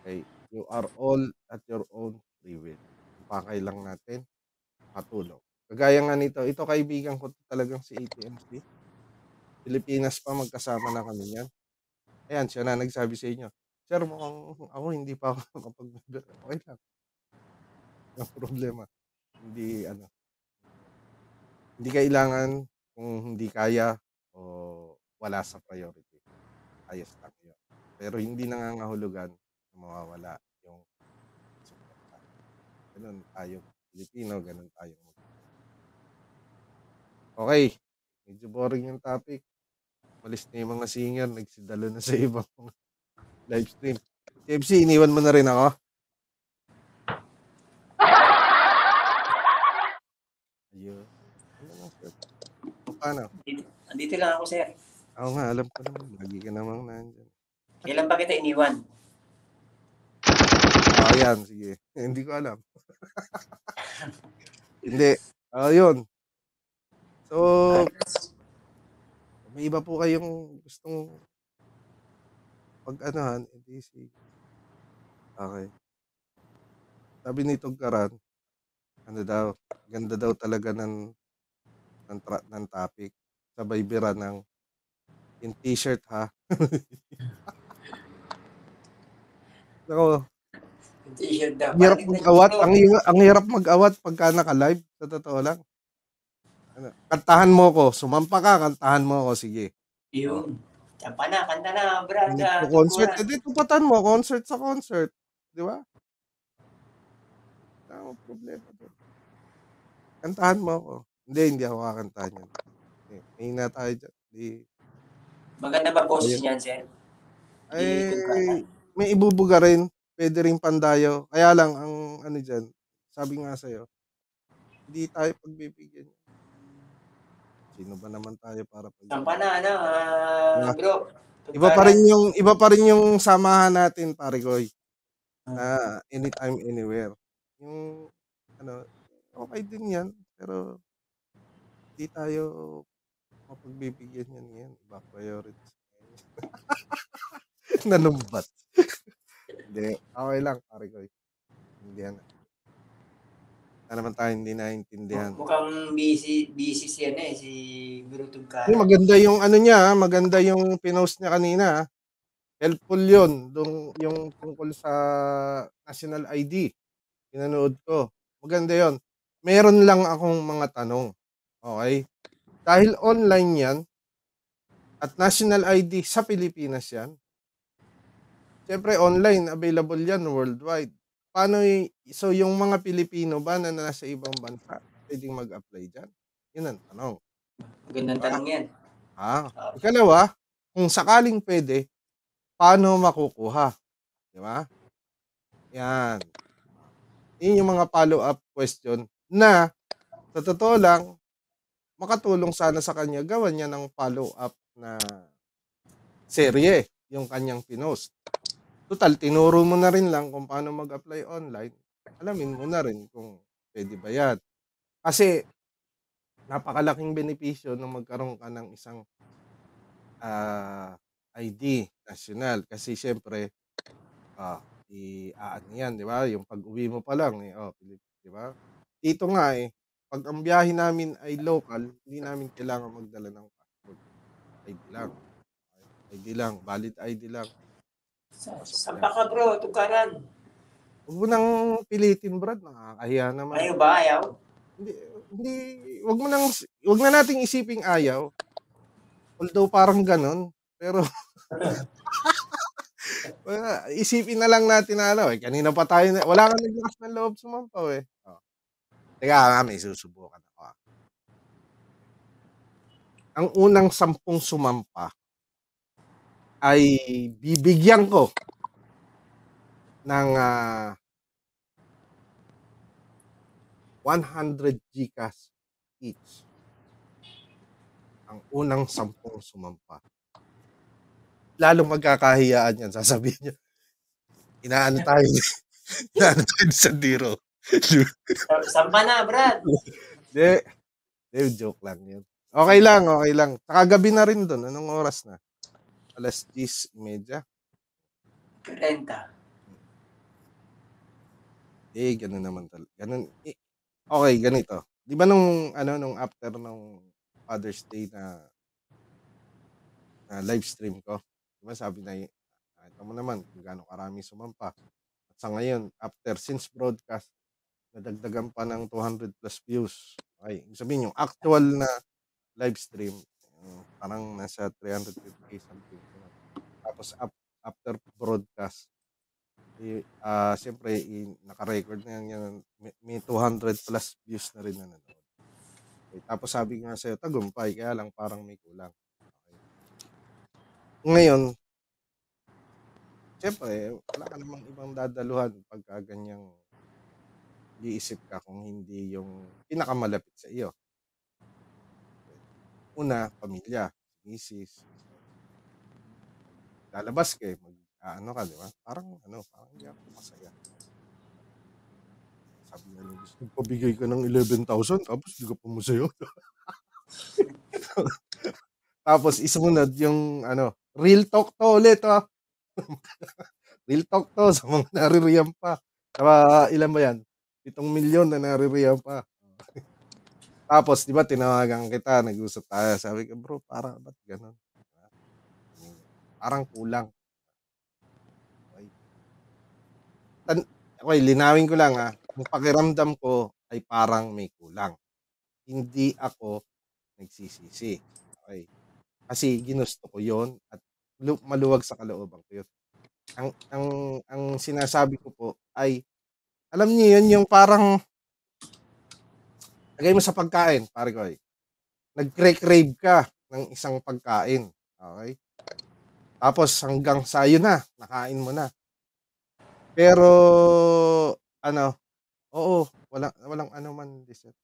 Okay? You are all at your own free will. Pakay lang natin, patulong. Kagaya nga nito, ito kaibigan ko talagang si ATMC. Pilipinas pa, magkasama na kami yan. Ayan, siya na nagsabi sa inyo, Sir, mukhang ako hindi pa ako makapag-member. Okay lang. No problema. Hindi, ano, hindi kailangan kung hindi kaya o wala sa priority. Ayos lang yun. Pero hindi nangangahulugan na mawawala yung suporta. Ganun tayo Pilipino, ganun tayo. Okay. Medyo boring yung topic. Malis na yung mga singer, nagsidalo na sa ibang live stream. KFC, iniwan mo na rin ako. Ayun. Ano? O, Paano? Andito, andito lang ako, sir. Ako nga, alam ko naman. Lagi ka namang nandyan. Kailan pa kita iniwan? Ah, yan. Sige. Hindi ko alam. Hindi. Ah, yun. So, may iba po kayong gustong pag-anuhan, edi sige. Okay. Sabi ni Tugkaran, ano daw, ganda daw talaga ng ng, tra- ng topic. Sabay bira ng in t-shirt ha. Nako, T-shirt daw. ang hirap mag-awat, ang, ang hirap mag-awat pagka naka-live, sa totoo lang. Ano, kantahan mo ko, sumampa ka, kantahan mo ko, sige. Yun. Tsampa na, kanta na, brad. Hindi ko concert, edi tupatan mo, concert sa concert. Di ba? Akong problema. Kantahan mo ako. Hindi, hindi ako kakantahan. Okay, May na tayo dyan. Di, Maganda ba Ayun. niyan, sir? Ay, may ibubuga rin. Pwede rin pandayo. Kaya lang, ang ano dyan, sabi nga sa'yo, hindi tayo pagbibigyan. Sino ba naman tayo para pag Tsampa na, ano, Ah. bro. Iba pa rin yung iba pa rin yung samahan natin, pare. Ah. Na anytime anywhere. Yung ano, okay din 'yan, pero hindi tayo mapagbibigyan yan yan. Iba priorities. Nanumbat. Hindi, okay lang, pare Koy. Hindi yan. Na naman tayo hindi naintindihan. Mukhang busy, busy siya na eh, si Hindi, Tugkaran. maganda yung ano niya, ah, maganda yung pinost niya kanina. ah. Helpful yun, dung, yung tungkol sa national ID. Pinanood ko. Maganda yon. Meron lang akong mga tanong. Okay? Dahil online yan, at national ID sa Pilipinas yan, Siyempre online, available yan worldwide. Paano, y- so yung mga Pilipino ba na nasa ibang bansa, pwedeng mag-apply dyan? Yun ang tanong. Magandang tanong yan. Ah, Ah. ikalawa, kung sakaling pwede, paano makukuha? Di ba? Yan. Yun yung mga follow-up question na sa totoo lang, makatulong sana sa kanya gawan niya ng follow-up na serye yung kanyang pinost. Total, tinuro mo na rin lang kung paano mag-apply online. Alamin mo na rin kung pwede ba yan. Kasi, napakalaking benepisyo na magkaroon ka ng isang ah, ID national. Kasi syempre, ah, i-aan yan, di ba? Yung pag-uwi mo pa lang, eh, oh, di ba? Dito nga eh, pag ang biyahe namin ay local, hindi namin kailangan magdala ng passport. ID lang. ID lang, valid ID lang. Sa- Sampa ka, bro, Tugkaran. Huwag mo nang pilitin, Brad. Nakakahiya naman. Ayaw ba? Ayaw? Hindi, hindi, wag mo nang, wag na nating isiping ayaw. Although parang ganun, pero isipin na lang natin na ano, eh, kanina pa tayo, na, wala kang naglakas ng loob sumampaw eh. Oh. Teka nga, may susubukan ako. ah. Ang unang sampung sumampa ay bibigyan ko ng ah, 100 Gcash each. Ang unang sampung sumampa. Lalong magkakahiyaan yan, sasabihin niya. Inaano tayo, inaano tayo sa diro. Sa- Sampa na, Brad. Hindi, hindi, joke lang yun. Okay lang, okay lang. Saka gabi na rin doon. Anong oras na? Alas 10.30. 30. Eh, ganun naman talaga. Ganun. Eh, okay, ganito. Di ba nung, ano, nung after nung Father's Day na, na live stream ko, di ba sabi na, ito mo naman kung gaano karami sumampa. At sa ngayon, after since broadcast, nadagdagan pa ng 200 plus views. Okay, ibig sabihin yung actual na live stream, parang nasa 350K something. Tapos af after broadcast, ah, siyempre naka-record na 'yan, may may 200 plus views na rin na nanood. Okey, tapos sabi nga sa'yo tagumpay kaya lang parang may kulang, okey. Ngayon siyempre wala ka namang ibang dadaluhan pagka ganiyang iisip ka kung hindi yung pinakamalapit sa iyo. Una, pamilya, misis. Lalabas ka, eh, mag-aano ka, 'di ba? Parang ano, parang hindi ako masaya. Sabi nga ni miss, "Nagpabigay ka ng 11,000 tapos di ka pa masaya." Tapos isunod yung ano, real talk 'to ulit, ah. Real talk 'to sa mga naririyan pa. Mga ilan ba 'yan, 7,000,000 na naririyan pa. Tapos 'di ba tinawagan kita, nag-usap tayo, sabi ko, "Bro, parang ba't gano'n?" Parang kulang. Okey. Tan okey, linawin ko lang, ah, ang pakiramdam ko ay parang may kulang. Hindi ako nagsisisi, okey. Kasi ginusto ko 'yun at lu maluwag sa kalooban ko 'yun. Ang ang ang sinasabi ko po ay, alam niyo 'yun, yung parang lagay mo sa pagkain, pare Koy. Nagcre-crave ka ng isang pagkain, okey? Tapos hanggang sa ayun na, nakain mo na. Pero ano, oo, wala walang anuman dessert.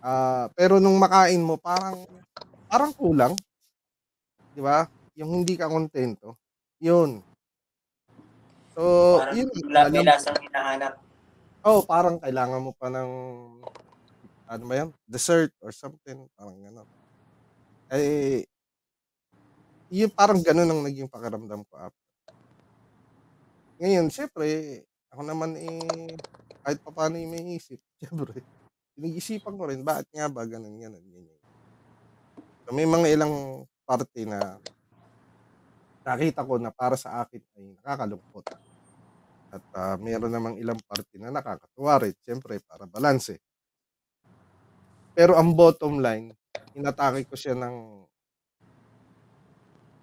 Ah, pero nung makain mo parang parang kulang. 'Di ba? Yung hindi ka kuntento, 'yun. So, Parang yun la may lasang hinahanap. Oo, parang kailangan mo pa ng ano ba 'yun, dessert or something, parang gano'n. Eh yung parang gano'n ang naging pakiramdam ko after. Ngayon siyempre, ako naman, eh, kahit papaano ay may isip, siyempre pinag-isipan ko rin bakit nga ba gano'n, gano'n, ganyan. So, may mga ilang parte na nakita ko na para sa akin ay nakakalungkot. At, ah, meron namang ilang parte na nakakatuwa rin, siyempre para balanse. Pero ang bottom line, inatake ko siya ng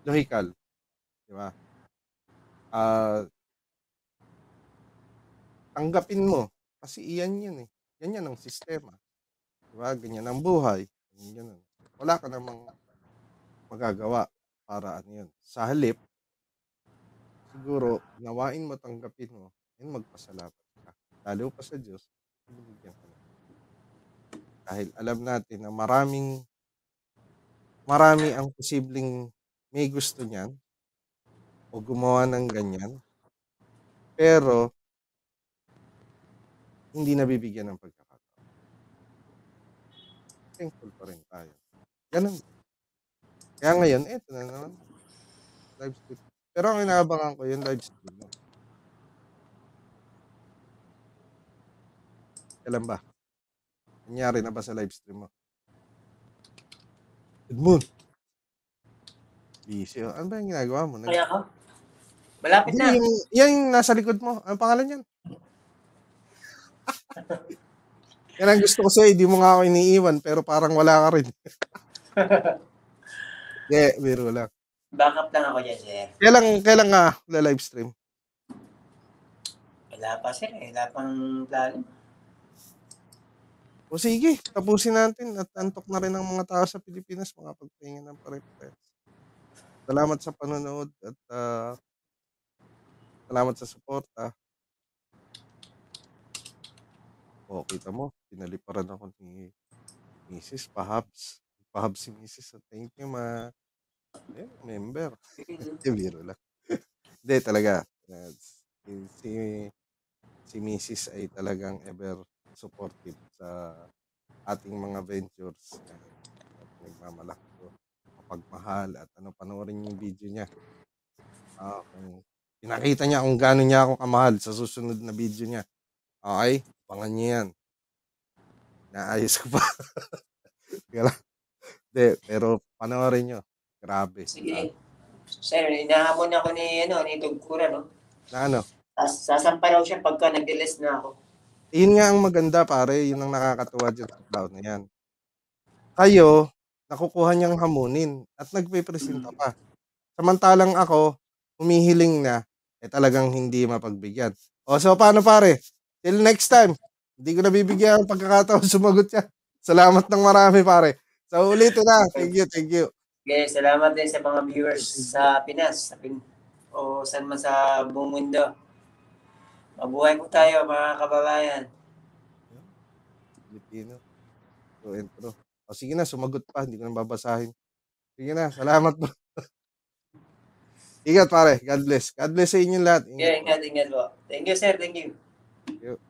lohikal, 'di ba? Ah tanggapin mo, kasi iyan 'yun, eh, ganyan ang sistema, 'di ba? Ganyan ang buhay, gano'n. Wala ka namang magagawa para ano 'yun. Sa halip siguro unawain mo, tanggapin mo, and magpasalamat ka. Lalo pa sa Diyos, binigyan ka dahil alam natin na maraming marami ang posibleng may gusto niyan o gumawa ng ganyan. Pero hindi nabibigyan ng pagkakataon. Thankful pa rin tayo. Gano'n. Kaya ngayon, eto na naman, live stream. Pero ang inaabangan ko yung live stream. Kailan ba? Nangyari na ba sa live stream mo? Edmond. Busy, oh. Ano ba yung ginagawa mo? Nag Kaya ako? Malapit na. yung yan yung nasa likod mo. Anong pangalan niyan? Yan ang gusto ko sa'yo, hindi mo nga ako iniiwan pero parang wala ka rin. Hindi, biro lang. Backup lang ako diyan, sir. Kailan kailan ka live stream? Wala pa, sir, eh. Wala pang plano. O sige, tapusin natin at antok na rin ang mga tao sa Pilipinas makapagpahinga ng pare-parehas. Salamat sa panonood at, ah salamat sa suporta. Oh, kita mo pinaliparan ako ni misis, pa-hubs. Pa-hubs si misis, so thank you ma. Ayun, member. Hindi, biro lang. Hindi, talaga. Ah, si si si misis ay talagang ever supportive sa ating mga ventures. At nagmamalaki mapagmahal at ano, panoorin yung video niya. Ah, kung pinakita niya kung gaano niya ako kamahal sa susunod na video niya. Okey, abangan niyo yan. Inaayos ko pa. Hindi, pero panoorin niyo. Grabe. Sige. Sir, hinahamon ako ni, ano, ni Tugkura, no? na ano, Sas sasampa raw siya pagka nag-delist na ako. yun nga ang maganda pare, yun ang nakakatuwa diyan sa tao na yan. Kayo, nakukuha niyang hamunin at nagpepresenta pa. Samantalang ako, humihiling na, eh talagang hindi mapagbigyan. O so paano pare? Till next time. Hindi ko nabibigyan ng pagkakataon sumagot siya. Salamat ng marami pare. So ulitin na. Thank you, thank you. Okay, salamat din sa mga viewers sa Pinas, sa Pin o saan man sa buong mundo. Mabuhay po tayo mga kababayan. Filipino. So, intro. O sige na, sumagot pa. Hindi ko na babasahin. Sige na, salamat po. Ingat pare. God bless. God bless sa inyo lahat. Ingat. ingat, ingat po. Thank you, sir. Thank you. Thank you.